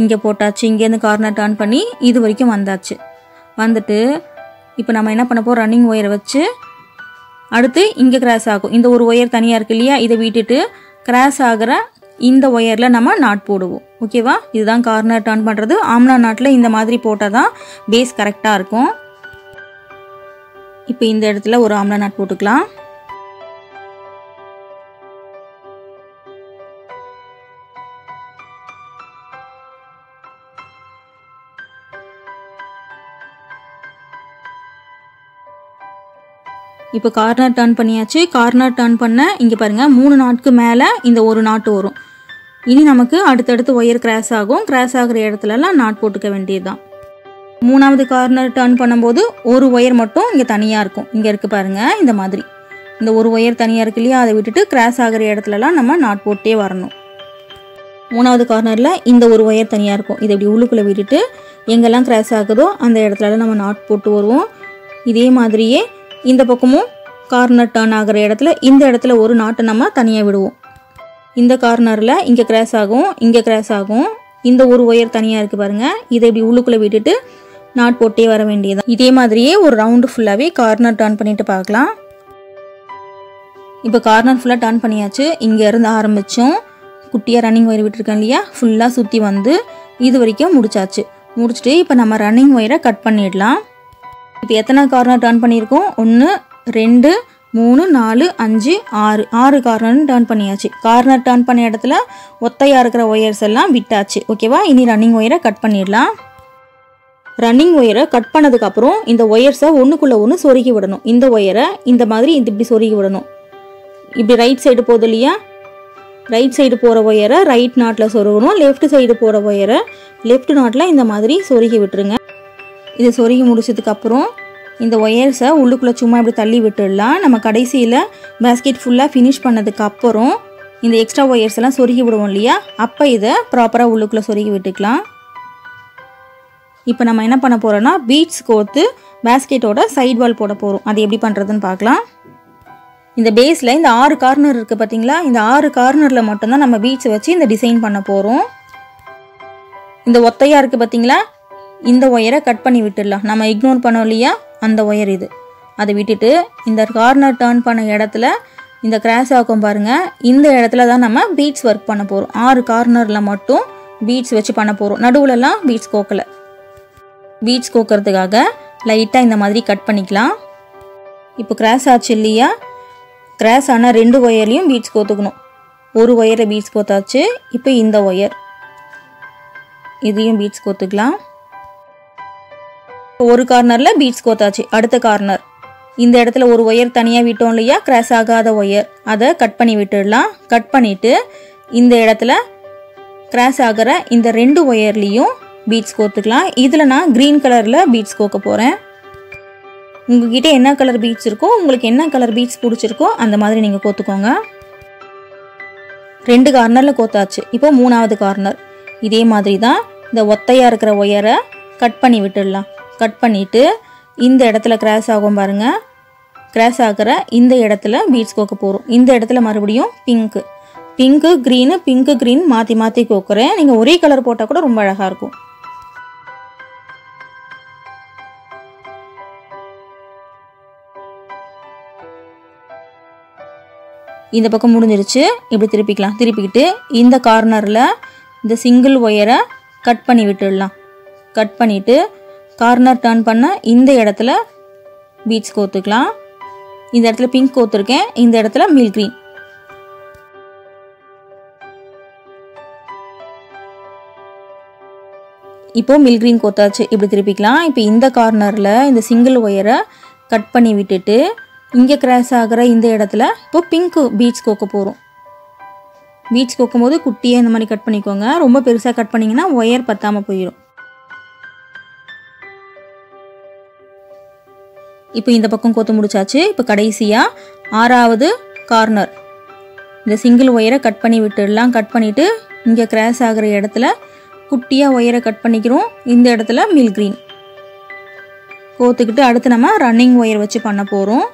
இங்கே போட்டாச்சு. இங்கேருந்து கார்னர் டர்ன் பண்ணி இது வரைக்கும் வந்தாச்சு. வந்துட்டு இப்போ நம்ம என்ன பண்ண போகிறோம் ரன்னிங் ஒயரை வச்சு அடுத்து இங்கே கிராஸ் ஆகும். இந்த ஒரு ஒயர் தனியாக இருக்கு இல்லையா? இதை விட்டுட்டு கிராஸ் ஆகிற இந்த ஒயரில் நம்ம நாட் போடுவோம். ஓகேவா இதுதான் கார்னர் டர்ன் பண்ணுறது ஆம்லா நாட்டில் இந்த மாதிரி போட்டால் தான் பேஸ் கரெக்டாக இருக்கும். இப்போ இந்த இடத்துல ஒரு ஆம்லா நாட் போட்டுக்கலாம். இப்போ கார்னர் டர்ன் பண்ணியாச்சு. கார்னர் டர்ன் பண்ண இங்கே பாருங்கள் மூணு நாட்க்கு மேலே இந்த ஒரு நாட்டு வரும். இனி நமக்கு அடுத்தடுத்து ஒயர் கிராஸ் ஆகும். கிராஸ் ஆகிற இடத்துலலாம் நாட் போட்டுக்க வேண்டியதுதான். மூணாவது கார்னர் டர்ன் பண்ணும்போது ஒரு ஒயர் மட்டும் இங்கே தனியாக இருக்கும். இங்கே இருக்குது பாருங்கள் இந்த மாதிரி. இந்த ஒரு ஒயர் தனியாக இருக்கு இல்லையா அதை விட்டுட்டு கிராஸ் ஆகிற இடத்துலலாம் நம்ம நாட் போட்டே வரணும். மூணாவது கார்னரில் இந்த ஒரு ஒயர் தனியாக இருக்கும். இதை இப்படி உள்ளுக்குள்ளே விட்டுட்டு எங்கெல்லாம் கிராஸ் ஆகுதோ அந்த இடத்துலலாம் நம்ம நாட் போட்டு வருவோம். இதே மாதிரியே இந்த பக்கமும் கார்னர் டர்ன் ஆகிற இடத்துல இந்த இடத்துல ஒரு நாட்டை நம்ம தனியாக விடுவோம். இந்த கார்னரில் இங்கே கிராஸ் ஆகும் இங்கே கிராஸ் ஆகும். இந்த ஒரு ஒயர் தனியாக இருக்குது பாருங்கள் இதை இப்படி உள்ளுக்குள்ளே விட்டுட்டு நாட் போட்டே வர வேண்டியது இதே மாதிரியே ஒரு ரவுண்டு ஃபுல்லாகவே கார்னர் டர்ன் பண்ணிவிட்டு பார்க்கலாம். இப்போ கார்னர் ஃபுல்லாக டர்ன் பண்ணியாச்சு. இங்கே இருந்து ஆரம்பித்தோம் குட்டியாக ரன்னிங் ஒயர் விட்டுருக்கேன் இல்லையா? ஃபுல்லாக சுற்றி வந்து இது வரைக்கும் முடிச்சாச்சு. முடிச்சுட்டு இப்போ நம்ம ரன்னிங் ஒயரை கட் பண்ணிடலாம். இப்போ எத்தனை கார்னர் டேர்ன் பண்ணியிருக்கோம்? ஒன்று ரெண்டு மூணு நாலு அஞ்சு ஆறு. ஆறு கார்னர்னு டேர்ன் பண்ணியாச்சு. கார்னர் டேர்ன் பண்ண இடத்துல ஒத்தையாக இருக்கிற ஒயர்ஸ் எல்லாம் விட்டாச்சு. ஓகேவா இனி ரன்னிங் ஒயரை கட் பண்ணிடலாம். ரன்னிங் ஒயரை கட் பண்ணதுக்கப்புறம் இந்த ஒயர்ஸை ஒன்றுக்குள்ளே ஒன்று சொருகி விடணும். இந்த ஒயரை இந்த மாதிரி இது இப்படி சொருகி விடணும். இப்படி ரைட் சைடு போகுது இல்லையா? ரைட் சைடு போகிற ஒயரை ரைட் நாட்டில் சொருகணும். லெஃப்ட் சைடு போகிற ஒயரை லெஃப்ட் நாட்டில் இந்த மாதிரி சொருகி விட்டுருங்க. இதை சொருகி முடிச்சதுக்கப்புறம் இந்த ஒயர்ஸை உள்ளுக்குள்ளே சும்மா இப்படி தள்ளி விட்டுடலாம். நம்ம கடைசியில் பேஸ்கெட் ஃபுல்லாக ஃபினிஷ் பண்ணதுக்கப்புறம் இந்த எக்ஸ்ட்ரா ஒயர்ஸ் எல்லாம் சொருகி விடுவோம் இல்லையா? அப்போ இதை ப்ராப்பராக உள்ளுக்குள்ளே சொருகி விட்டுக்கலாம். இப்போ நம்ம என்ன பண்ண போகிறோன்னா பீட்ஸ் கோர்த்து பேஸ்கெட்டோட சைட் வால் போட போகிறோம் அது எப்படி பண்ணுறதுன்னு பார்க்கலாம். இந்த பேஸில் இந்த ஆறு கார்னர் இருக்குது பார்த்தீங்களா இந்த ஆறு கார்னரில் மட்டும்தான் நம்ம பீட்ஸ் வச்சு இந்த டிசைன் பண்ண போகிறோம் இந்த ஒத்தையாக இருக்குது பார்த்தீங்களா இந்த ஒயரை கட் பண்ணி விட்டுடலாம். நம்ம இக்னோர் பண்ணோம் இல்லையா? அந்த ஒயர் இது. அதை விட்டுட்டு இந்த கார்னர் டேர்ன் பண்ண இடத்துல இந்த கிராஸ் ஆகும் பாருங்கள் இந்த இடத்துல தான் நம்ம பீட்ஸ் ஒர்க் பண்ண போகிறோம் ஆறு கார்னரில் மட்டும் பீட்ஸ் வச்சு பண்ண போகிறோம் நடுவுலலாம் பீட்ஸ் கோக்கலை. பீட்ஸ் கோக்கிறதுக்காக லைட்டாக இந்த மாதிரி கட் பண்ணிக்கலாம். இப்போ கிராஸ் ஆச்சு இல்லையா? கிராஸ் ஆனால் ரெண்டு ஒயர்லேயும் பீட்ஸ் கோத்துக்கணும். ஒரு ஒயரை பீட்ஸ் கோத்தாச்சு. இப்போ இந்த ஒயர். இதையும் பீட்ஸ் கோத்துக்கலாம். ஒரு கார்னரில் பீட்ஸ் கோத்தாச்சு அடுத்த கார்னர் இந்த இடத்துல ஒரு ஒயர் தனியாக விட்டோம் இல்லையா? கிராஸ் ஆகாத ஒயர் அதை கட் பண்ணி விட்டுடலாம். கட் பண்ணிவிட்டு இந்த இடத்துல கிராஸ் ஆகிற இந்த ரெண்டு ஒயர்லேயும் பீட்ஸ் கோத்துக்கலாம் இதில் நான் க்ரீன் கலரில் பீட்ஸ் கோக்க போகிறேன் உங்ககிட்ட என்ன கலர் பீட்ஸ் இருக்கோ உங்களுக்கு என்ன கலர் பீட்ஸ் பிடிச்சிருக்கோ அந்த மாதிரி நீங்கள் கோத்துக்கோங்க ரெண்டு கார்னரில் கோத்தாச்சு இப்போ மூணாவது கார்னர் இதே மாதிரி தான் இந்த ஒத்தையாக இருக்கிற ஒயரை கட் பண்ணி விட்டுடலாம். கட் பண்ணிவிட்டு இந்த இடத்துல கிராஸ் ஆகும் பாருங்கள் கிராஸ் ஆகிற இந்த இடத்துல பீட்ஸ் கோக்க போகிறோம் இந்த இடத்துல மறுபடியும் pink pink green pink green மாற்றி மாற்றி கோக்குறேன். நீங்கள் ஒரே கலர் போட்டால் கூட ரொம்ப அழகாக இருக்கும். இந்த பக்கம் முடிஞ்சிருச்சு. இப்படி திருப்பிக்கலாம். திருப்பிக்கிட்டு இந்த கார்னரில் இந்த சிங்கிள் ஒயரை கட் பண்ணி விட்டுடலாம். கட் பண்ணிவிட்டு கார்னர் டர்ன் பண்ண இந்த இடத்துல பீட்ஸ் கோத்துக்கலாம். இந்த இடத்துல பிங்க் கோத்துருக்கேன். இந்த இடத்துல மில் க்ரீன் இப்போ மில் க்ரீன் கோத்தாச்சு. இப்படி திருப்பிக்கலாம். இப்போ இந்த கார்னரில் இந்த சிங்கிள் ஒயரை கட் பண்ணி விட்டுட்டு இங்கே கிராஸ் ஆகிற இந்த இடத்துல இப்போ பிங்க் பீட்ஸ் கோக்க போகிறோம் பீட்ஸ் கோக்கும் போது குட்டியாக இந்த மாதிரி கட் பண்ணிக்கோங்க. ரொம்ப பெருசாக கட் பண்ணிங்கன்னா ஒயர் பற்றாமல் போயிடும் இப்போ இந்த பக்கம் கோத்து முடிச்சாச்சு. இப்போ கடைசியாக ஆறாவது கார்னர் இந்த சிங்கிள் ஒயரை கட் பண்ணி விட்டுடலாம். கட் பண்ணிவிட்டு இங்கே கிராஸ் ஆகிற இடத்துல குட்டியாக ஒயரை கட் பண்ணிக்கிறோம். இந்த இடத்துல மில் க்ரீன் கோத்துக்கிட்டு அடுத்து நம்ம ரன்னிங் ஒயர் வச்சு பண்ண போகிறோம்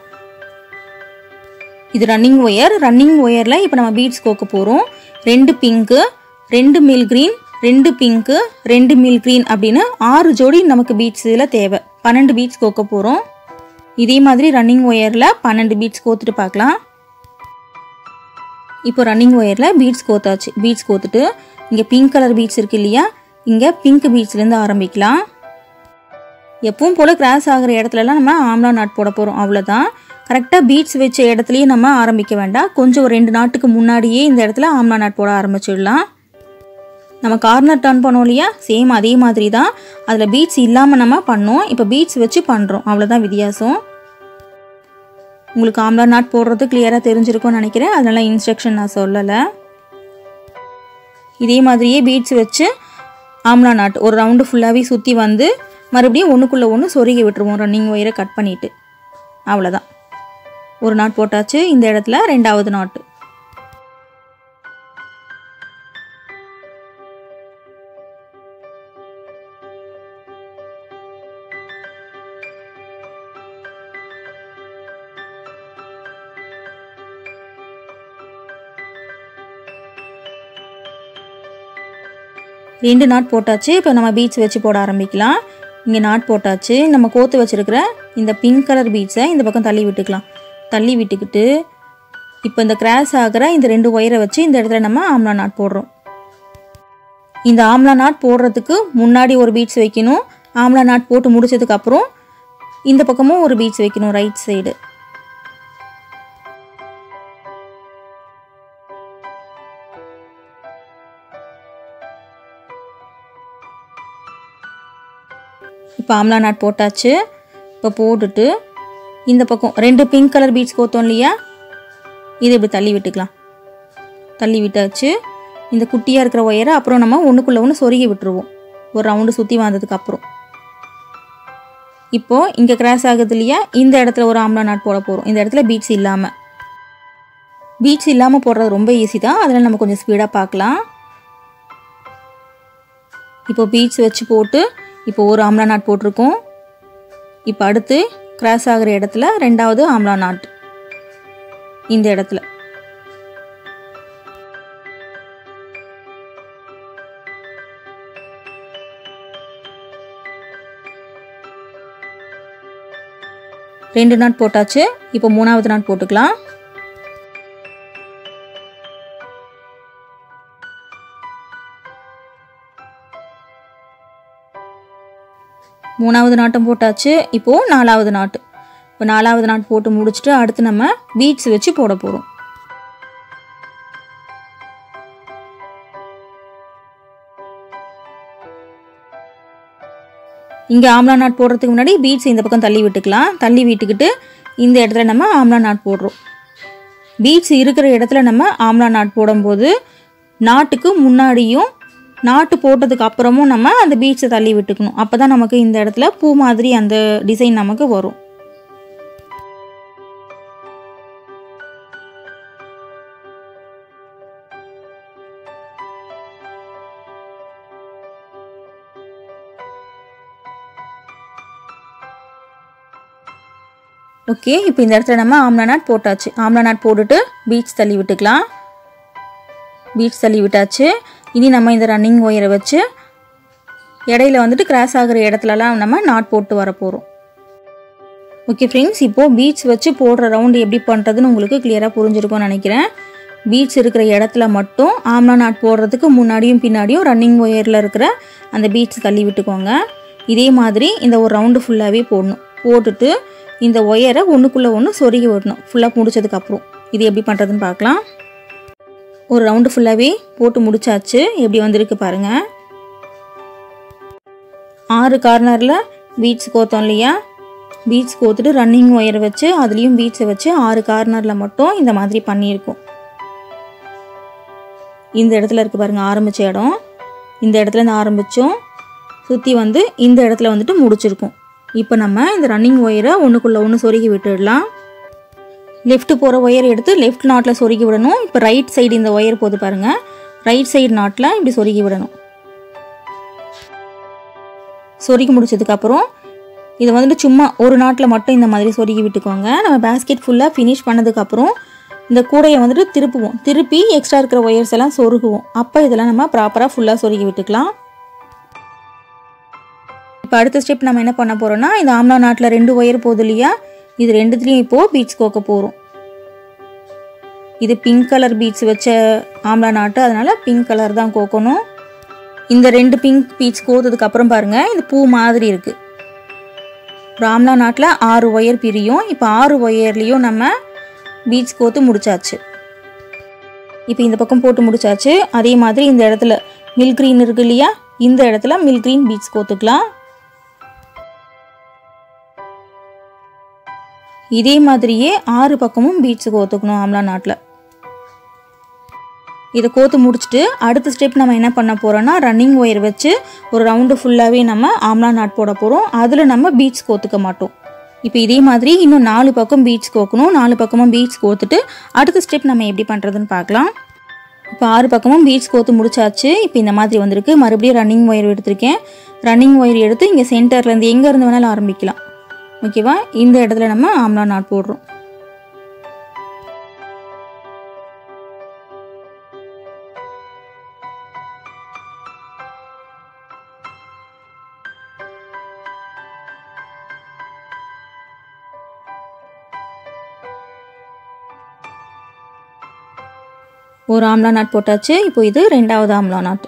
இது ரன்னிங் ஒயர் ரன்னிங் ஒயரில் இப்போ நம்ம பீட்ஸ் கோக்க போகிறோம் ரெண்டு பிங்க்கு ரெண்டு மில் க்ரீன் ரெண்டு பிங்க்கு ரெண்டு மில் க்ரீன் அப்படின்னு ஆறு ஜோடி நமக்கு பீட்ஸ் இதில் தேவை. பன்னெண்டு பீட்ஸ் கோக்க போகிறோம் இதே மாதிரி ரன்னிங் ஒயரில் பன்னெண்டு பீட்ஸ் கோத்துட்டு பார்க்கலாம். இப்போ ரன்னிங் ஒயரில் பீட்ஸ் கோத்தாச்சு. பீட்ஸ் கோத்துட்டு இங்கே பிங்க் கலர் பீட்ஸ் இருக்கு இல்லையா? இங்கே பிங்க் பீட்ஸ்லேருந்து ஆரம்பிக்கலாம். எப்பவும் போல் கிராஸ் ஆகிற இடத்துலலாம் நம்ம ஆம்லா நாட் போட போகிறோம் அவ்வளோதான் கரெக்டாக பீட்ஸ் வச்ச இடத்துலையே நம்ம ஆரம்பிக்க வேண்டாம். கொஞ்சம் ஒரு ரெண்டு நாட்டுக்கு முன்னாடியே இந்த இடத்துல ஆம்லா நாட் போட ஆரம்பிச்சிடலாம். நம்ம கார்னர் டர்ன் பண்ணோம் இல்லையா? சேம் அதே மாதிரி தான் அதில் பீட்ஸ் இல்லாமல் நம்ம பண்ணோம். இப்போ பீட்ஸ் வச்சு பண்ணுறோம் அவ்வளோதான் வித்தியாசம். உங்களுக்கு ஆம்லா நாட் போடுறது கிளியராக தெரிஞ்சிருக்கும்னு நினைக்கிறேன். அதனால் இன்ஸ்ட்ரக்ஷன் நான் சொல்லலை. இதே மாதிரியே பீட்ஸ் வச்சு ஆம்லா நாட் ஒரு ரவுண்டு ஃபுல்லாகவே சுற்றி வந்து மறுபடியும் ஒன்றுக்குள்ளே ஒன்று சொருகி விட்டுருவோம். ரன்னிங் ஒயரை கட் பண்ணிவிட்டு அவ்வளோதான் ஒரு நாட் போட்டாச்சு. இந்த இடத்துல ரெண்டாவது நாட்டு. ரெண்டு நாட் போட்டாச்சு இப்போ நம்ம பீட்ஸ் வச்சு போட ஆரம்பிக்கலாம். இங்கே நாட் போட்டாச்சு நம்ம கோத்து வச்சுருக்கிற இந்த பிங்க் கலர் பீட்ஸை இந்த பக்கம் தள்ளி விட்டுக்கலாம். தள்ளி விட்டுக்கிட்டு இப்போ இந்த கிராஸ் ஆகிற இந்த ரெண்டு ஒயரை வச்சு இந்த இடத்துல நம்ம ஆம்லா நாட் போடுறோம். இந்த ஆம்லா நாட் போடுறதுக்கு முன்னாடி ஒரு பீட்ஸ் வைக்கணும். ஆம்லா நாட் போட்டு முடிச்சதுக்கப்புறம் இந்த பக்கமும் ஒரு பீட்ஸ் வைக்கணும் ரைட் சைடு இப்போ ஆம்லா நாட் போட்டாச்சு. இப்போ போட்டுட்டு இந்த பக்கம் ரெண்டு பிங்க் கலர் பீட்ஸ் கோத்தோம் இல்லையா? இதை இப்படி தள்ளி விட்டுக்கலாம். தள்ளி விட்டாச்சு. இந்த குட்டியாக இருக்கிற ஒயரை அப்புறம் நம்ம ஒன்றுக்குள்ளே ஒன்று சொருகி விட்டுருவோம். ஒரு ரவுண்டு சுற்றி வந்ததுக்கு அப்புறம். இப்போது இங்கே கிராஸ் ஆகுது இல்லையா? இந்த இடத்துல ஒரு ஆம்லா நாட் போட போகிறோம் இந்த இடத்துல பீட்ஸ் இல்லாமல் பீட்ஸ் இல்லாமல் போடுறது ரொம்ப ஈஸி தான். அதில் நம்ம கொஞ்சம் ஸ்பீடாக பார்க்கலாம். இப்போ பீட்ஸ் வச்சு போட்டு இப்போ ஒரு ஆம்லா நாட் போட்டிருக்கோம். இப்போ அடுத்து கிராஸ் ஆகிற இடத்துல ரெண்டாவது ஆம்லா நாட். இந்த இடத்துல. ரெண்டு நாட் போட்டாச்சு. இப்போ மூணாவது நாட் போட்டுக்கலாம். மூணாவது நாட்டும் போட்டாச்சு. இப்போது நாலாவது நாட்டு. இப்போ நாலாவது நாட்டு போட்டு முடிச்சுட்டு அடுத்து நம்ம பீட்ஸ் வச்சு போட போகிறோம் இங்கே ஆம்லா நாட் போடுறதுக்கு முன்னாடி பீட்ஸ் இந்த பக்கம் தள்ளி விட்டுக்கலாம். தள்ளி விட்டுக்கிட்டு இந்த இடத்துல நம்ம ஆம்லா நாட் போடுறோம். பீட்ஸ் இருக்கிற இடத்துல நம்ம ஆம்லா நாட் போடும்போது நாட்டுக்கு முன்னாடியும் நாட்டு போட்டதுக்கு அப்புறமும் நம்ம அந்த பீட்ஸை தள்ளி விட்டுக்கணும். அப்போ தான் நமக்கு இந்த இடத்துல பூ மாதிரி அந்த டிசைன் நமக்கு வரும். ஓகே இப்போ இந்த இடத்துல நம்ம ஆம்லா நாட் போட்டாச்சு. ஆம்லா நாட் போட்டுட்டு பீச் தள்ளி விட்டுக்கலாம். பீச் தள்ளி விட்டாச்சு. இனி நம்ம இந்த ரன்னிங் ஒயரை வச்சு இடையில வந்துட்டு கிராஸ் ஆகிற இடத்துலலாம் நம்ம நாட் போட்டு வர போகிறோம் ஓகே ஃப்ரெண்ட்ஸ் இப்போது பீட்ஸ் வச்சு போடுற ரவுண்டு எப்படி பண்ணுறதுன்னு உங்களுக்கு கிளியராக புரிஞ்சிருக்கும்னு நினைக்கிறேன். பீட்ஸ் இருக்கிற இடத்துல மட்டும் ஆம்லா நாட் போடுறதுக்கு முன்னாடியும் பின்னாடியும் ரன்னிங் ஒயரில் இருக்கிற அந்த பீட்ஸ் தள்ளி விட்டுக்கோங்க. இதே மாதிரி இந்த ஒரு ரவுண்டு ஃபுல்லாகவே போடணும். போட்டுட்டு இந்த ஒயரை ஒன்றுக்குள்ளே ஒன்று சொருகி விடணும். ஃபுல்லாக முடிச்சதுக்கப்புறம் இது எப்படி பண்ணுறதுன்னு பார்க்கலாம். ஒரு ரவுண்டு ஃபுல்லாகவே போட்டு முடிச்சாச்சு. எப்படி வந்திருக்கு பாருங்கள் ஆறு கார்னரில் பீட்ஸ் கோத்தோம் இல்லையா? பீட்ஸ் கோத்துட்டு ரன்னிங் ஒயர் வச்சு அதுலேயும் பீட்ஸை வச்சு ஆறு கார்னரில் மட்டும் இந்த மாதிரி பண்ணியிருக்கோம். இந்த இடத்துல இருக்குது பாருங்கள் ஆரம்பித்த இடம். இந்த இடத்துல இருந்து ஆரம்பித்தோம் சுற்றி வந்து இந்த இடத்துல வந்துட்டு முடிச்சிருக்கோம். இப்போ நம்ம இந்த ரன்னிங் ஒயரை ஒன்றுக்குள்ளே ஒன்று சொருகி விட்டுடலாம். லெஃப்ட் போகிற ஒயர் எடுத்து லெஃப்ட் நாட்டில் சொருகி விடணும். இப்போ ரைட் சைடு இந்த ஒயர் போது பாருங்கள் ரைட் சைடு நாட்டில் இப்படி சொருகி விடணும். சொருகி முடிச்சதுக்கப்புறம் இதை வந்துட்டு சும்மா ஒரு நாட்டில் மட்டும் இந்த மாதிரி சொருகி விட்டுக்கோங்க. நம்ம பேஸ்கெட் ஃபுல்லாக ஃபினிஷ் பண்ணதுக்கப்புறம் இந்த கூடையை வந்துட்டு திருப்புவோம். திருப்பி எக்ஸ்ட்ரா இருக்கிற ஒயர்ஸ் எல்லாம் சொருகுவோம். அப்போ இதெல்லாம் நம்ம ப்ராப்பராக ஃபுல்லாக சொருகி விட்டுக்கலாம். இப்போ அடுத்த ஸ்டெப் நம்ம என்ன பண்ண போகிறோம்னா இந்த ஆம்லா நாட்டில் ரெண்டு ஒயர் போகுது இல்லையா? இது ரெண்டுத்துலேயும் இப்போது பீட்ஸ் கோக்க போகிறோம் இது பிங்க் கலர் பீட்ஸ் வச்ச ஆம்லா நாட்டு அதனால் பிங்க் கலர் தான் கோக்கணும். இந்த ரெண்டு பிங்க் பீட்ஸ் கோத்ததுக்கப்புறம் பாருங்கள் இந்த பூ மாதிரி இருக்குது ராம்லா ஆம்லா நாட்டில் ஆறு ஒயர் பிரியும். இப்போ ஆறு ஒயர்லேயும் நம்ம பீட்ஸ் கோத்து முடிச்சாச்சு. இப்போ இந்த பக்கம் போட்டு முடிச்சாச்சு. அதே மாதிரி இந்த இடத்துல மில்க் க்ரீன் இருக்கு இல்லையா? இந்த இடத்துல மில்க் க்ரீன் பீட்ஸ் கோத்துக்கலாம். இதே மாதிரியே ஆறு பக்கமும் பீட்ஸு கோத்துக்கணும் ஆம்லா நாட்டில். இதை கோத்து முடிச்சுட்டு அடுத்த ஸ்டெப் நம்ம என்ன பண்ண போகிறோம்னா ரன்னிங் ஒயர் வச்சு ஒரு ரவுண்டு ஃபுல்லாகவே நம்ம ஆம்லா நாட் போட போகிறோம் அதில் நம்ம பீட்ஸ் கோத்துக்க மாட்டோம். இப்போ இதே மாதிரி இன்னும் நாலு பக்கம் பீட்ஸ் கோக்கணும். நாலு பக்கமும் பீட்ஸ் கோத்துட்டு அடுத்த ஸ்டெப் நம்ம எப்படி பண்ணுறதுன்னு பார்க்கலாம். இப்போ ஆறு பக்கமும் பீட்ஸ் கோத்து முடிச்சாச்சு. இப்போ இந்த மாதிரி வந்திருக்கு. மறுபடியும் ரன்னிங் ஒயர் எடுத்திருக்கேன். ரன்னிங் ஒயர் எடுத்து இங்கே சென்டர்லேருந்து எங்கேருந்து வேணாலும் ஆரம்பிக்கலாம். ஓகேவா? இந்த இடத்துல நம்ம ஆம்லா நாட் போடுறோம். ஒரு ஆம்லா நாட் போட்டாச்சு. இப்போ இது ரெண்டாவது ஆம்லா நாட்.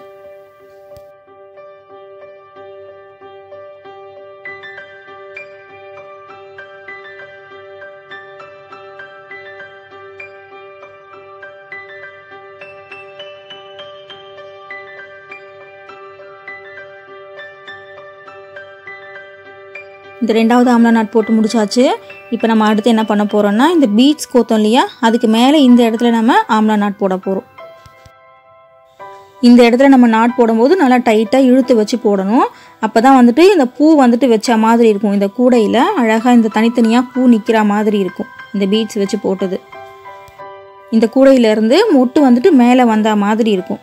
இந்த ரெண்டாவது ஆம்லா நாட் போட்டு முடிச்சாச்சு. இப்போ நம்ம அடுத்து என்ன பண்ண போகிறோம்னா இந்த பீட்ஸ் கோத்தோம் இல்லையா? அதுக்கு மேலே இந்த இடத்துல நம்ம ஆம்லா நாட் போட போகிறோம் இந்த இடத்துல நம்ம நாட் போடும்போது நல்லா டைட்டாக இழுத்து வச்சு போடணும். அப்போ தான் வந்துட்டு இந்த பூ வந்துட்டு வச்ச மாதிரி இருக்கும். இந்த கூடையில் அழகாக இந்த தனித்தனியாக பூ நிற்கிற மாதிரி இருக்கும். இந்த பீட்ஸ் வச்சு போட்டது. இந்த கூடையிலேருந்து மொட்டு வந்துட்டு மேலே வந்த மாதிரி இருக்கும்.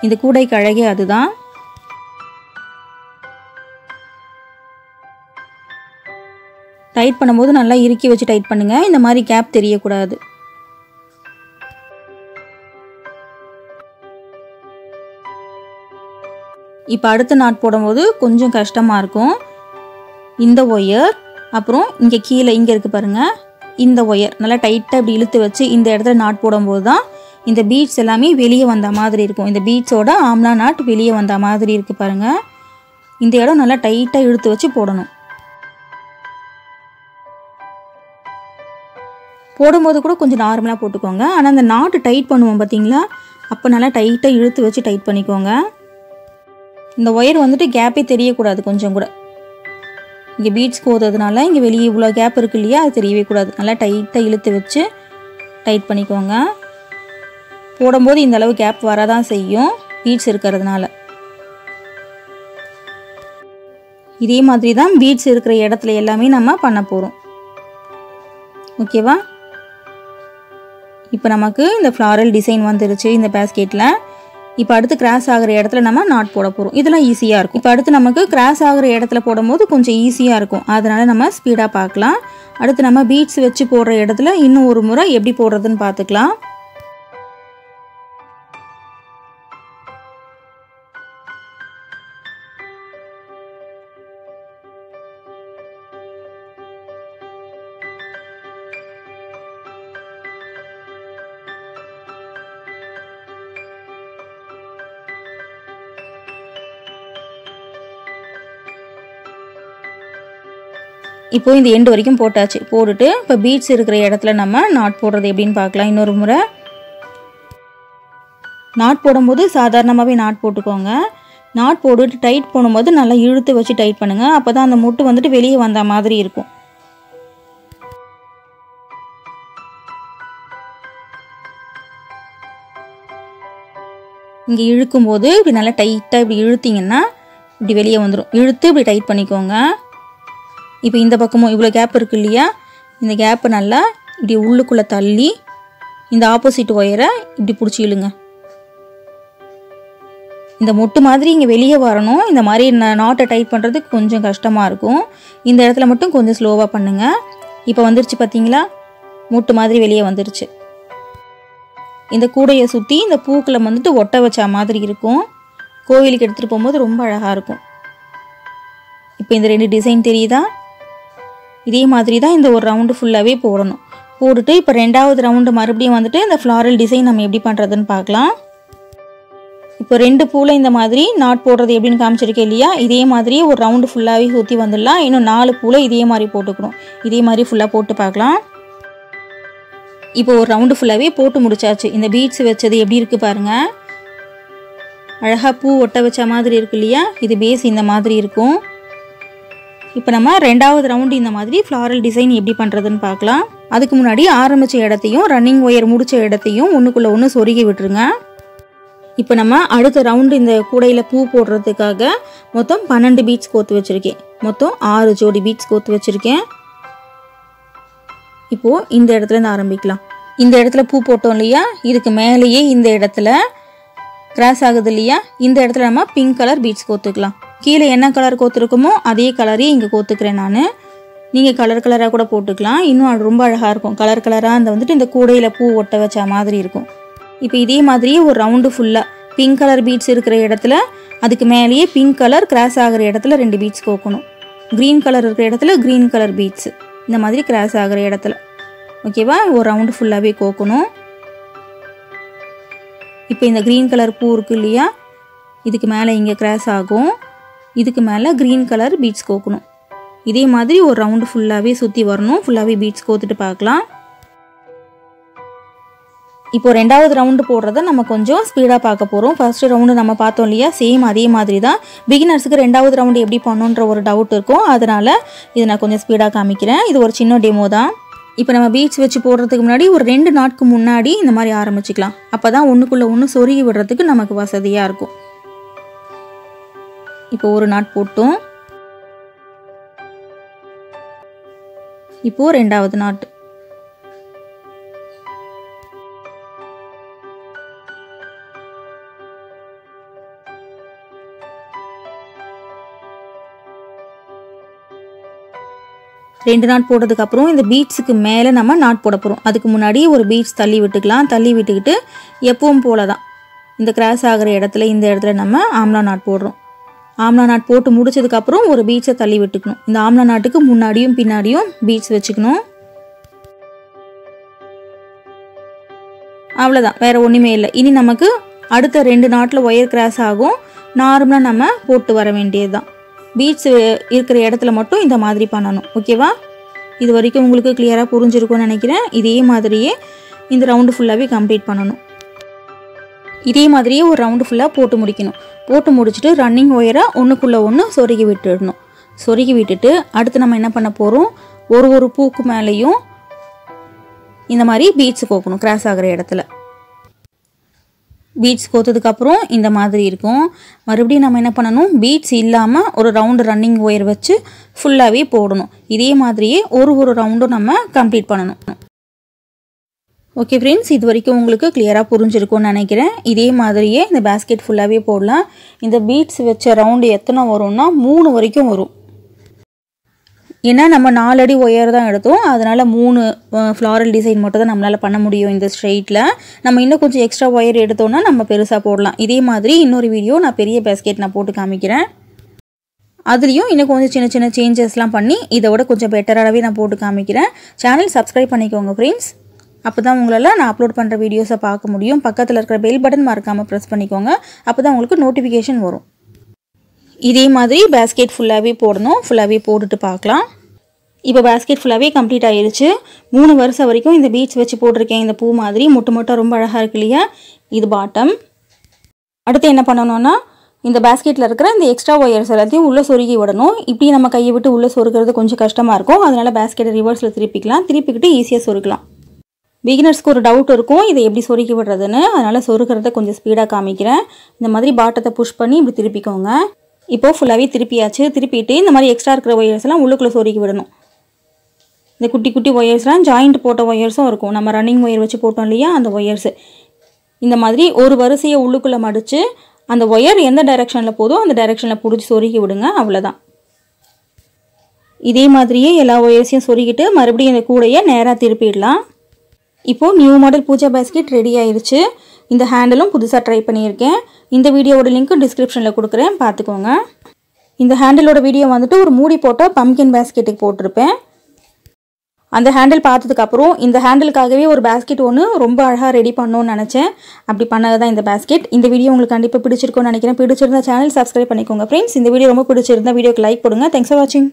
இந்த கூடைக்கு அழகே அதுதான். டைட் பண்ணும்போது நல்லா இறுக்கி வச்சு டைட் பண்ணுங்கள் இந்த மாதிரி கேப் தெரியக்கூடாது. இப்போ அடுத்த நாட் போடும்போது கொஞ்சம் கஷ்டமாக இருக்கும். இந்த ஒயர் அப்புறம் இங்கே கீழே இங்கே இருக்குது பாருங்கள் இந்த ஒயர் நல்லா டைட்டாக இப்படி இழுத்து வச்சு இந்த இடத்துல நாட் போடும்போது தான் இந்த பீட்ஸ் எல்லாமே வெளியே வந்த மாதிரி இருக்கும். இந்த பீட்ஸோட ஆம்லா நாட் வெளியே வந்த மாதிரி இருக்குது பாருங்கள் இந்த இடம் நல்லா டைட்டாக இழுத்து வச்சு போடணும். போடும்போது கூட கொஞ்சம் நார்மலாக போட்டுக்கோங்க. ஆனால் அந்த நாட்டு டைட் பண்ணுவோம் பார்த்தீங்களா அப்போ நல்லா டைட்டாக இழுத்து வச்சு டைட் பண்ணிக்கோங்க. இந்த ஒயர் வந்துட்டு கேப்பே தெரியக்கூடாது கொஞ்சம் கூட. இங்கே பீட்ஸ் கோதுறதுனால இங்கே வெளியே இவ்வளோ கேப் இருக்கு இல்லையா? அது தெரியவே கூடாது. நல்லா டைட்டாக இழுத்து வச்சு டைட் பண்ணிக்கோங்க. போடும்போது இந்த அளவு கேப் வரதான் செய்யும். பீட்ஸ் இருக்கிறதுனால. இதே மாதிரி தான் பீட்ஸ் இருக்கிற இடத்துல எல்லாமே நம்ம பண்ண போகிறோம் ஓகேவா இப்போ நமக்கு இந்த ஃப்ளாரல் டிசைன் வந்துருச்சு இந்த பேஸ்கெட்டில் இப்போ அடுத்து கிராஸ் ஆகிற இடத்துல நம்ம நாட் போட போகிறோம் இதெல்லாம் ஈஸியாக இருக்கும். இப்போ அடுத்து நமக்கு கிராஸ் ஆகிற இடத்துல போடும்போது கொஞ்சம் ஈஸியாக இருக்கும். அதனால் நம்ம ஸ்பீடாக பார்க்கலாம். அடுத்து நம்ம பீட்ஸ் வச்சு போடுற இடத்துல இன்னும் ஒரு முறை எப்படி போடுறதுன்னு பார்த்துக்கலாம். இப்போ இந்த எண்டு வரைக்கும் போட்டாச்சு. போட்டுட்டு இப்போ பீட்ஸ் இருக்கிற இடத்துல நம்ம நாட் போடுறது எப்படின்னு பார்க்கலாம். இன்னொரு முறை. நாட் போடும்போது சாதாரணமாகவே நாட் போட்டுக்கோங்க. நாட் போட்டுட்டு டைட் போடும்போது நல்லா இழுத்து வச்சு டைட் பண்ணுங்கள் அப்போ தான் அந்த முட்டு வந்துட்டு வெளியே வந்த மாதிரி இருக்கும். இங்கே இழுக்கும்போது இப்படி நல்லா டைட்டாக இப்படி இழுத்திங்கன்னா இப்படி வெளியே வந்துடும் இழுத்து இப்படி டைட் பண்ணிக்கோங்க. இப்போ இந்த பக்கமும் இவ்வளோ கேப் இருக்கு இல்லையா? இந்த கேப்பை நல்லா இப்படி உள்ளுக்குள்ளே தள்ளி இந்த ஆப்போசிட் ஒயரை இப்படி பிடிச்சி இழுங்க. இந்த மொட்டு மாதிரி இங்கே வெளியே வரணும். இந்த மாதிரி நாட்டை டைட் பண்ணுறதுக்கு கொஞ்சம் கஷ்டமாக இருக்கும். இந்த இடத்துல மட்டும் கொஞ்சம் ஸ்லோவாக பண்ணுங்கள் இப்போ வந்துருச்சு பார்த்தீங்களா மொட்டு மாதிரி வெளியே வந்துருச்சு. இந்த கூடையை சுற்றி இந்த பூக்களை வந்துட்டு ஒட்ட வச்ச மாதிரி இருக்கும். கோவிலுக்கு எடுத்துகிட்டு போகும்போது ரொம்ப அழகாக இருக்கும். இப்போ இந்த ரெண்டு டிசைன் தெரியுதா? இதே மாதிரி தான் இந்த ஒரு ரவுண்டு ஃபுல்லாகவே போடணும். போட்டுட்டு இப்போ ரெண்டாவது ரவுண்டு மறுபடியும் வந்துட்டு இந்த ஃப்ளாரல் டிசைன் நம்ம எப்படி பண்ணுறதுன்னு பார்க்கலாம். இப்போ ரெண்டு பூவில் இந்த மாதிரி நாட் போடுறது எப்படின்னு காமிச்சிருக்கேன் இல்லையா? இதே மாதிரி ஒரு ரவுண்டு ஃபுல்லாகவே சுற்றி வந்துடலாம். இன்னும் நாலு பூவில் இதே மாதிரி போட்டுக்கணும். இதே மாதிரி ஃபுல்லாக போட்டு பார்க்கலாம். இப்போ ஒரு ரவுண்டு ஃபுல்லாகவே போட்டு முடிச்சாச்சு. இந்த பீட்ஸ் வச்சது எப்படி இருக்குது பாருங்கள் அழகாக பூ ஒட்ட வச்ச மாதிரி இருக்கு இல்லையா? இது பேஸ் இந்த மாதிரி இருக்கும். இப்போ நம்ம ரெண்டாவது ரவுண்டு இந்த மாதிரி ஃப்ளாரல் டிசைன் எப்படி பண்ணுறதுன்னு பார்க்கலாம். அதுக்கு முன்னாடி ஆரம்பித்த இடத்தையும் ரன்னிங் ஒயர் முடித்த இடத்தையும் ஒன்றுக்குள்ளே ஒன்று சொருகி விட்டுருங்க. இப்போ நம்ம அடுத்த ரவுண்டு இந்த கூடையில் பூ போடுறதுக்காக மொத்தம் பன்னெண்டு பீட்ஸ் கோத்து வச்சுருக்கேன். மொத்தம் ஆறு ஜோடி பீட்ஸ் கோத்து வச்சுருக்கேன். இப்போது இந்த இடத்துலேருந்து ஆரம்பிக்கலாம். இந்த இடத்துல பூ போட்டோம் இல்லையா? இதுக்கு மேலேயே இந்த இடத்துல கிராஸ் ஆகுது இல்லையா? இந்த இடத்துல நம்ம பிங்க் கலர் பீட்ஸ் கோத்துக்கலாம். கீழே என்ன கலர் கோத்துருக்குமோ அதே கலரே இங்கே கோத்துக்கிறேன் நான். நீங்கள் கலர் கலராக கூட போட்டுக்கலாம். இன்னும் அது ரொம்ப அழகாக இருக்கும். கலர் கலராக அந்த வந்துட்டு இந்த கூடையில் பூ ஒட்ட வச்ச மாதிரி இருக்கும். இப்போ இதே மாதிரியே ஒரு ரவுண்டு ஃபுல்லாக பிங்க் கலர் பீட்ஸ் இருக்கிற இடத்துல அதுக்கு மேலேயே பிங்க் கலர் கிராஸ் ஆகிற இடத்துல ரெண்டு பீட்ஸ் கோக்கணும். க்ரீன் கலர் இருக்கிற இடத்துல க்ரீன் கலர் பீட்ஸு இந்த மாதிரி கிராஸ் ஆகிற இடத்துல. ஓகேவா ஒரு ரவுண்டு ஃபுல்லாகவே கோக்கணும். இப்போ இந்த க்ரீன் கலர் பூ இருக்கு இல்லையா? இதுக்கு மேலே இங்கே கிராஸ் ஆகும். இதுக்கு மேலே க்ரீன் கலர் பீட்ஸ் கோக்கணும். இதே மாதிரி ஒரு ரவுண்டு ஃபுல்லாகவே சுற்றி வரணும். ஃபுல்லாகவே பீட்ஸ் கோத்துட்டு பார்க்கலாம். இப்போ ரெண்டாவது ரவுண்டு போடுறத நம்ம கொஞ்சம் ஸ்பீடாக பார்க்க போகிறோம் ஃபர்ஸ்ட் ரவுண்டு நம்ம பார்த்தோம் இல்லையா? சேம் அதே மாதிரி தான். பிகினர்ஸுக்கு ரெண்டாவது ரவுண்டு எப்படி பண்ணுன்ற ஒரு டவுட் இருக்கும். அதனால் இதை நான் கொஞ்சம் ஸ்பீடாக காமிக்கிறேன். இது ஒரு சின்ன டெமோ தான். இப்போ நம்ம பீச் வச்சு போடுறதுக்கு முன்னாடி ஒரு ரெண்டு நாட்கு முன்னாடி இந்த மாதிரி ஆரம்பிச்சிக்கலாம். அப்போ தான் ஒன்றுக்குள்ளே ஒன்று சொருகி விடுறதுக்கு நமக்கு வசதியாக இருக்கும். இப்போ ஒரு நாட் போட்டோம். இப்போ ரெண்டாவது நாட். ரெண்டு நாட் போட்டதுக்கு அப்புறம் இந்த பீட்ஸுக்கு மேலே நம்ம நாட் போட போகிறோம் அதுக்கு முன்னாடி ஒரு பீட்ஸ் தள்ளி விட்டுக்கலாம். தள்ளி விட்டுக்கிட்டு எப்பவும் போல தான் இந்த கிராஸ் ஆகிற இடத்துல இந்த இடத்துல நம்ம ஆம்லா நாட் போடுறோம். ஆம்லா நாட் போட்டு முடிச்சதுக்கப்புறம் ஒரு பீச்சை தள்ளி விட்டுக்கணும். இந்த ஆம்லா நாட்டுக்கு முன்னாடியும் பின்னாடியும் பீச் வச்சுக்கணும். அவ்வளோதான் வேறு ஒன்றுமே இல்லை. இனி நமக்கு அடுத்த ரெண்டு நாட்டில் ஒயர் கிராஸ் ஆகும். நார்மலாக நம்ம போட்டு வர வேண்டியது தான் பீட்ஸ் இருக்கிற இடத்துல மட்டும் இந்த மாதிரி பண்ணணும். ஓகேவா இது வரைக்கும் உங்களுக்கு கிளியராக புரிஞ்சிருக்கும்னு நினைக்கிறேன். இதே மாதிரியே இந்த ரவுண்டு ஃபுல்லாகவே கம்ப்ளீட் பண்ணணும். இதே மாதிரியே ஒரு ரவுண்டு ஃபுல்லாக போட்டு முடிக்கணும். போட்டு முடிச்சுட்டு ரன்னிங் ஒயரை ஒன்றுக்குள்ளே ஒன்று சொருகி விட்டுடணும். சொருகி விட்டுட்டு அடுத்து நம்ம என்ன பண்ண போகிறோம் ஒரு ஒரு பூக்கு மேலேயும் இந்த மாதிரி பீட்ஸ் கோக்கணும் கிராஸ் ஆகிற இடத்துல. பீட்ஸ் கோத்ததுக்கப்புறம் இந்த மாதிரி இருக்கும். மறுபடியும் நம்ம என்ன பண்ணணும்? பீட்ஸ் இல்லாமல் ஒரு ரவுண்டு ரன்னிங் ஒயர் வச்சு ஃபுல்லாகவே போடணும். இதே மாதிரியே ஒரு ஒரு ரவுண்டும் நம்ம கம்ப்ளீட் பண்ணணும். ஓகே ஃப்ரெண்ட்ஸ் இது வரைக்கும் உங்களுக்கு கிளியராக புரிஞ்சிருக்கும்னு நினைக்கிறேன். இதே மாதிரியே இந்த பேஸ்கெட் ஃபுல்லாகவே போடலாம். இந்த பீட்ஸ் வச்ச ரவுண்டு எத்தனை வரும்னா மூணு வரைக்கும் வரும். ஏன்னா நம்ம நாலடி ஒயர் தான் எடுத்தோம். அதனால் மூணு ஃப்ளாரல் டிசைன் மட்டும் தான் நம்மளால் பண்ண முடியும் இந்த ஸ்ட்ரெயிட்டில் நம்ம இன்னும் கொஞ்சம் எக்ஸ்ட்ரா ஒயர் எடுத்தோன்னா நம்ம பெருசாக போடலாம். இதே மாதிரி இன்னொரு வீடியோ நான் பெரிய பேஸ்கெட் நான் போட்டு காமிக்கிறேன். அதுலேயும் இன்னும் கொஞ்சம் சின்ன சின்ன சேஞ்சஸ்லாம் பண்ணி இதை விட கொஞ்சம் பெட்டராகவே நான் போட்டு காமிக்கிறேன். சேனல் சப்ஸ்கிரைப் பண்ணிக்கோங்க ஃப்ரெண்ட்ஸ் அப்போ தான் உங்களால் நான் அப்லோட் பண்ணுற வீடியோஸை பார்க்க முடியும். பக்கத்தில் இருக்கிற பெல் பட்டன் மறக்காமல் ப்ரெஸ் பண்ணிக்கோங்க. அப்போ தான் உங்களுக்கு நோட்டிஃபிகேஷன் வரும். இதே மாதிரி பேஸ்கெட் ஃபுல்லாகவே போடணும். ஃபுல்லாகவே போட்டுட்டு பார்க்கலாம். இப்போ பேஸ்கெட் ஃபுல்லாகவே கம்ப்ளீட் ஆயிருச்சு. மூணு வருஷம் வரைக்கும் இந்த பீச் வச்சு போட்டிருக்கேன். இந்த பூ மாதிரி. முட்டை முட்டை ரொம்ப அழகாக இருக்கு இல்லையா? இது பாட்டம் அடுத்து என்ன பண்ணணும்னா இந்த பேஸ்கெட்டில் இருக்கிற இந்த எக்ஸ்ட்ரா ஒயர்ஸ் எல்லாத்தையும் உள்ளே சொருகி விடணும். இப்படி நம்ம கையை விட்டு உள்ளே சொருக்கிறது கொஞ்சம் கஷ்டமாக இருக்கும். அதனால் பேஸ்கெட்டை ரிவர்ஸில் திருப்பிக்கலாம். திருப்பிக்கிட்டு ஈஸியாக சொருக்கலாம் பிகினர்ஸ்க்கு ஒரு டவுட் இருக்கும். இதை எப்படி சொருகி விடுறதுன்னு. அதனால் சொருகிறத கொஞ்சம் ஸ்பீடாக காமிக்கிறேன். இந்த மாதிரி பாட்டத்தை புஷ் பண்ணி இப்படி திருப்பிக்கோங்க. இப்போது ஃபுல்லாகவே திருப்பியாச்சு. திருப்பிட்டு இந்த மாதிரி எக்ஸ்ட்ரா இருக்கிற ஒயர்ஸ்லாம் உள்ளுக்குள்ளே சொருகி விடணும். இந்த குட்டி குட்டி ஒயர்ஸ்லாம் ஜாயிண்ட் போட்ட ஒயர்ஸும் இருக்கும். நம்ம ரன்னிங் ஒயர் வச்சு போட்டோம் இல்லையா? அந்த ஒயர்ஸு இந்த மாதிரி ஒரு வரிசையை உள்ளுக்குள்ளே மடித்து அந்த ஒயர் எந்த டைரெக்ஷனில் போதோ அந்த டைரெக்ஷனில் பிடிச்சி சொருகி விடுங்க. அவ்வளோதான் இதே மாதிரியே எல்லா ஒயர்ஸையும் சொருகிட்டு மறுபடியும் இந்த கூடையை நேராக திருப்பிடலாம். இப்போது new model pooja basket ready ஆயிடுச்சு இந்த ஹேண்டிலும் புதுசாக ட்ரை பண்ணியிருக்கேன். இந்த வீடியோவோட லிங்க்கும் டிஸ்கிரிப்ஷனில் கொடுக்குறேன். பார்த்துக்கோங்க. இந்த ஹேண்டிலோட வீடியோ வந்துட்டு ஒரு மூடி போட்டால் பம்கின் பேஸ்கெட்டுக்கு போட்டிருப்பேன். அந்த ஹேண்டில் பார்த்ததுக்கப்புறம் இந்த ஹேண்டிலுக்காகவே ஒரு பேஸ்கெட் ஒன்று ரொம்ப அழகாக ரெடி பண்ணணும்னு நினச்சேன். அப்படி பண்ணது தான் இந்த பேஸ்கெட் இந்த வீடியோ உங்களுக்கு கண்டிப்பாக பிடிச்சிருக்கோன்னு நினைக்கிறேன். பிடிச்சிருந்த சேனல் சப்ஸ்கிரைப் பண்ணிக்கோங்க ஃப்ரெண்ட்ஸ் இந்த வீடியோ ரொம்ப பிடிச்சிருந்தா வீடியோக்கு லைக் கொடுங்க. தேங்க்ஸ் ஃபார் வாட்சிங்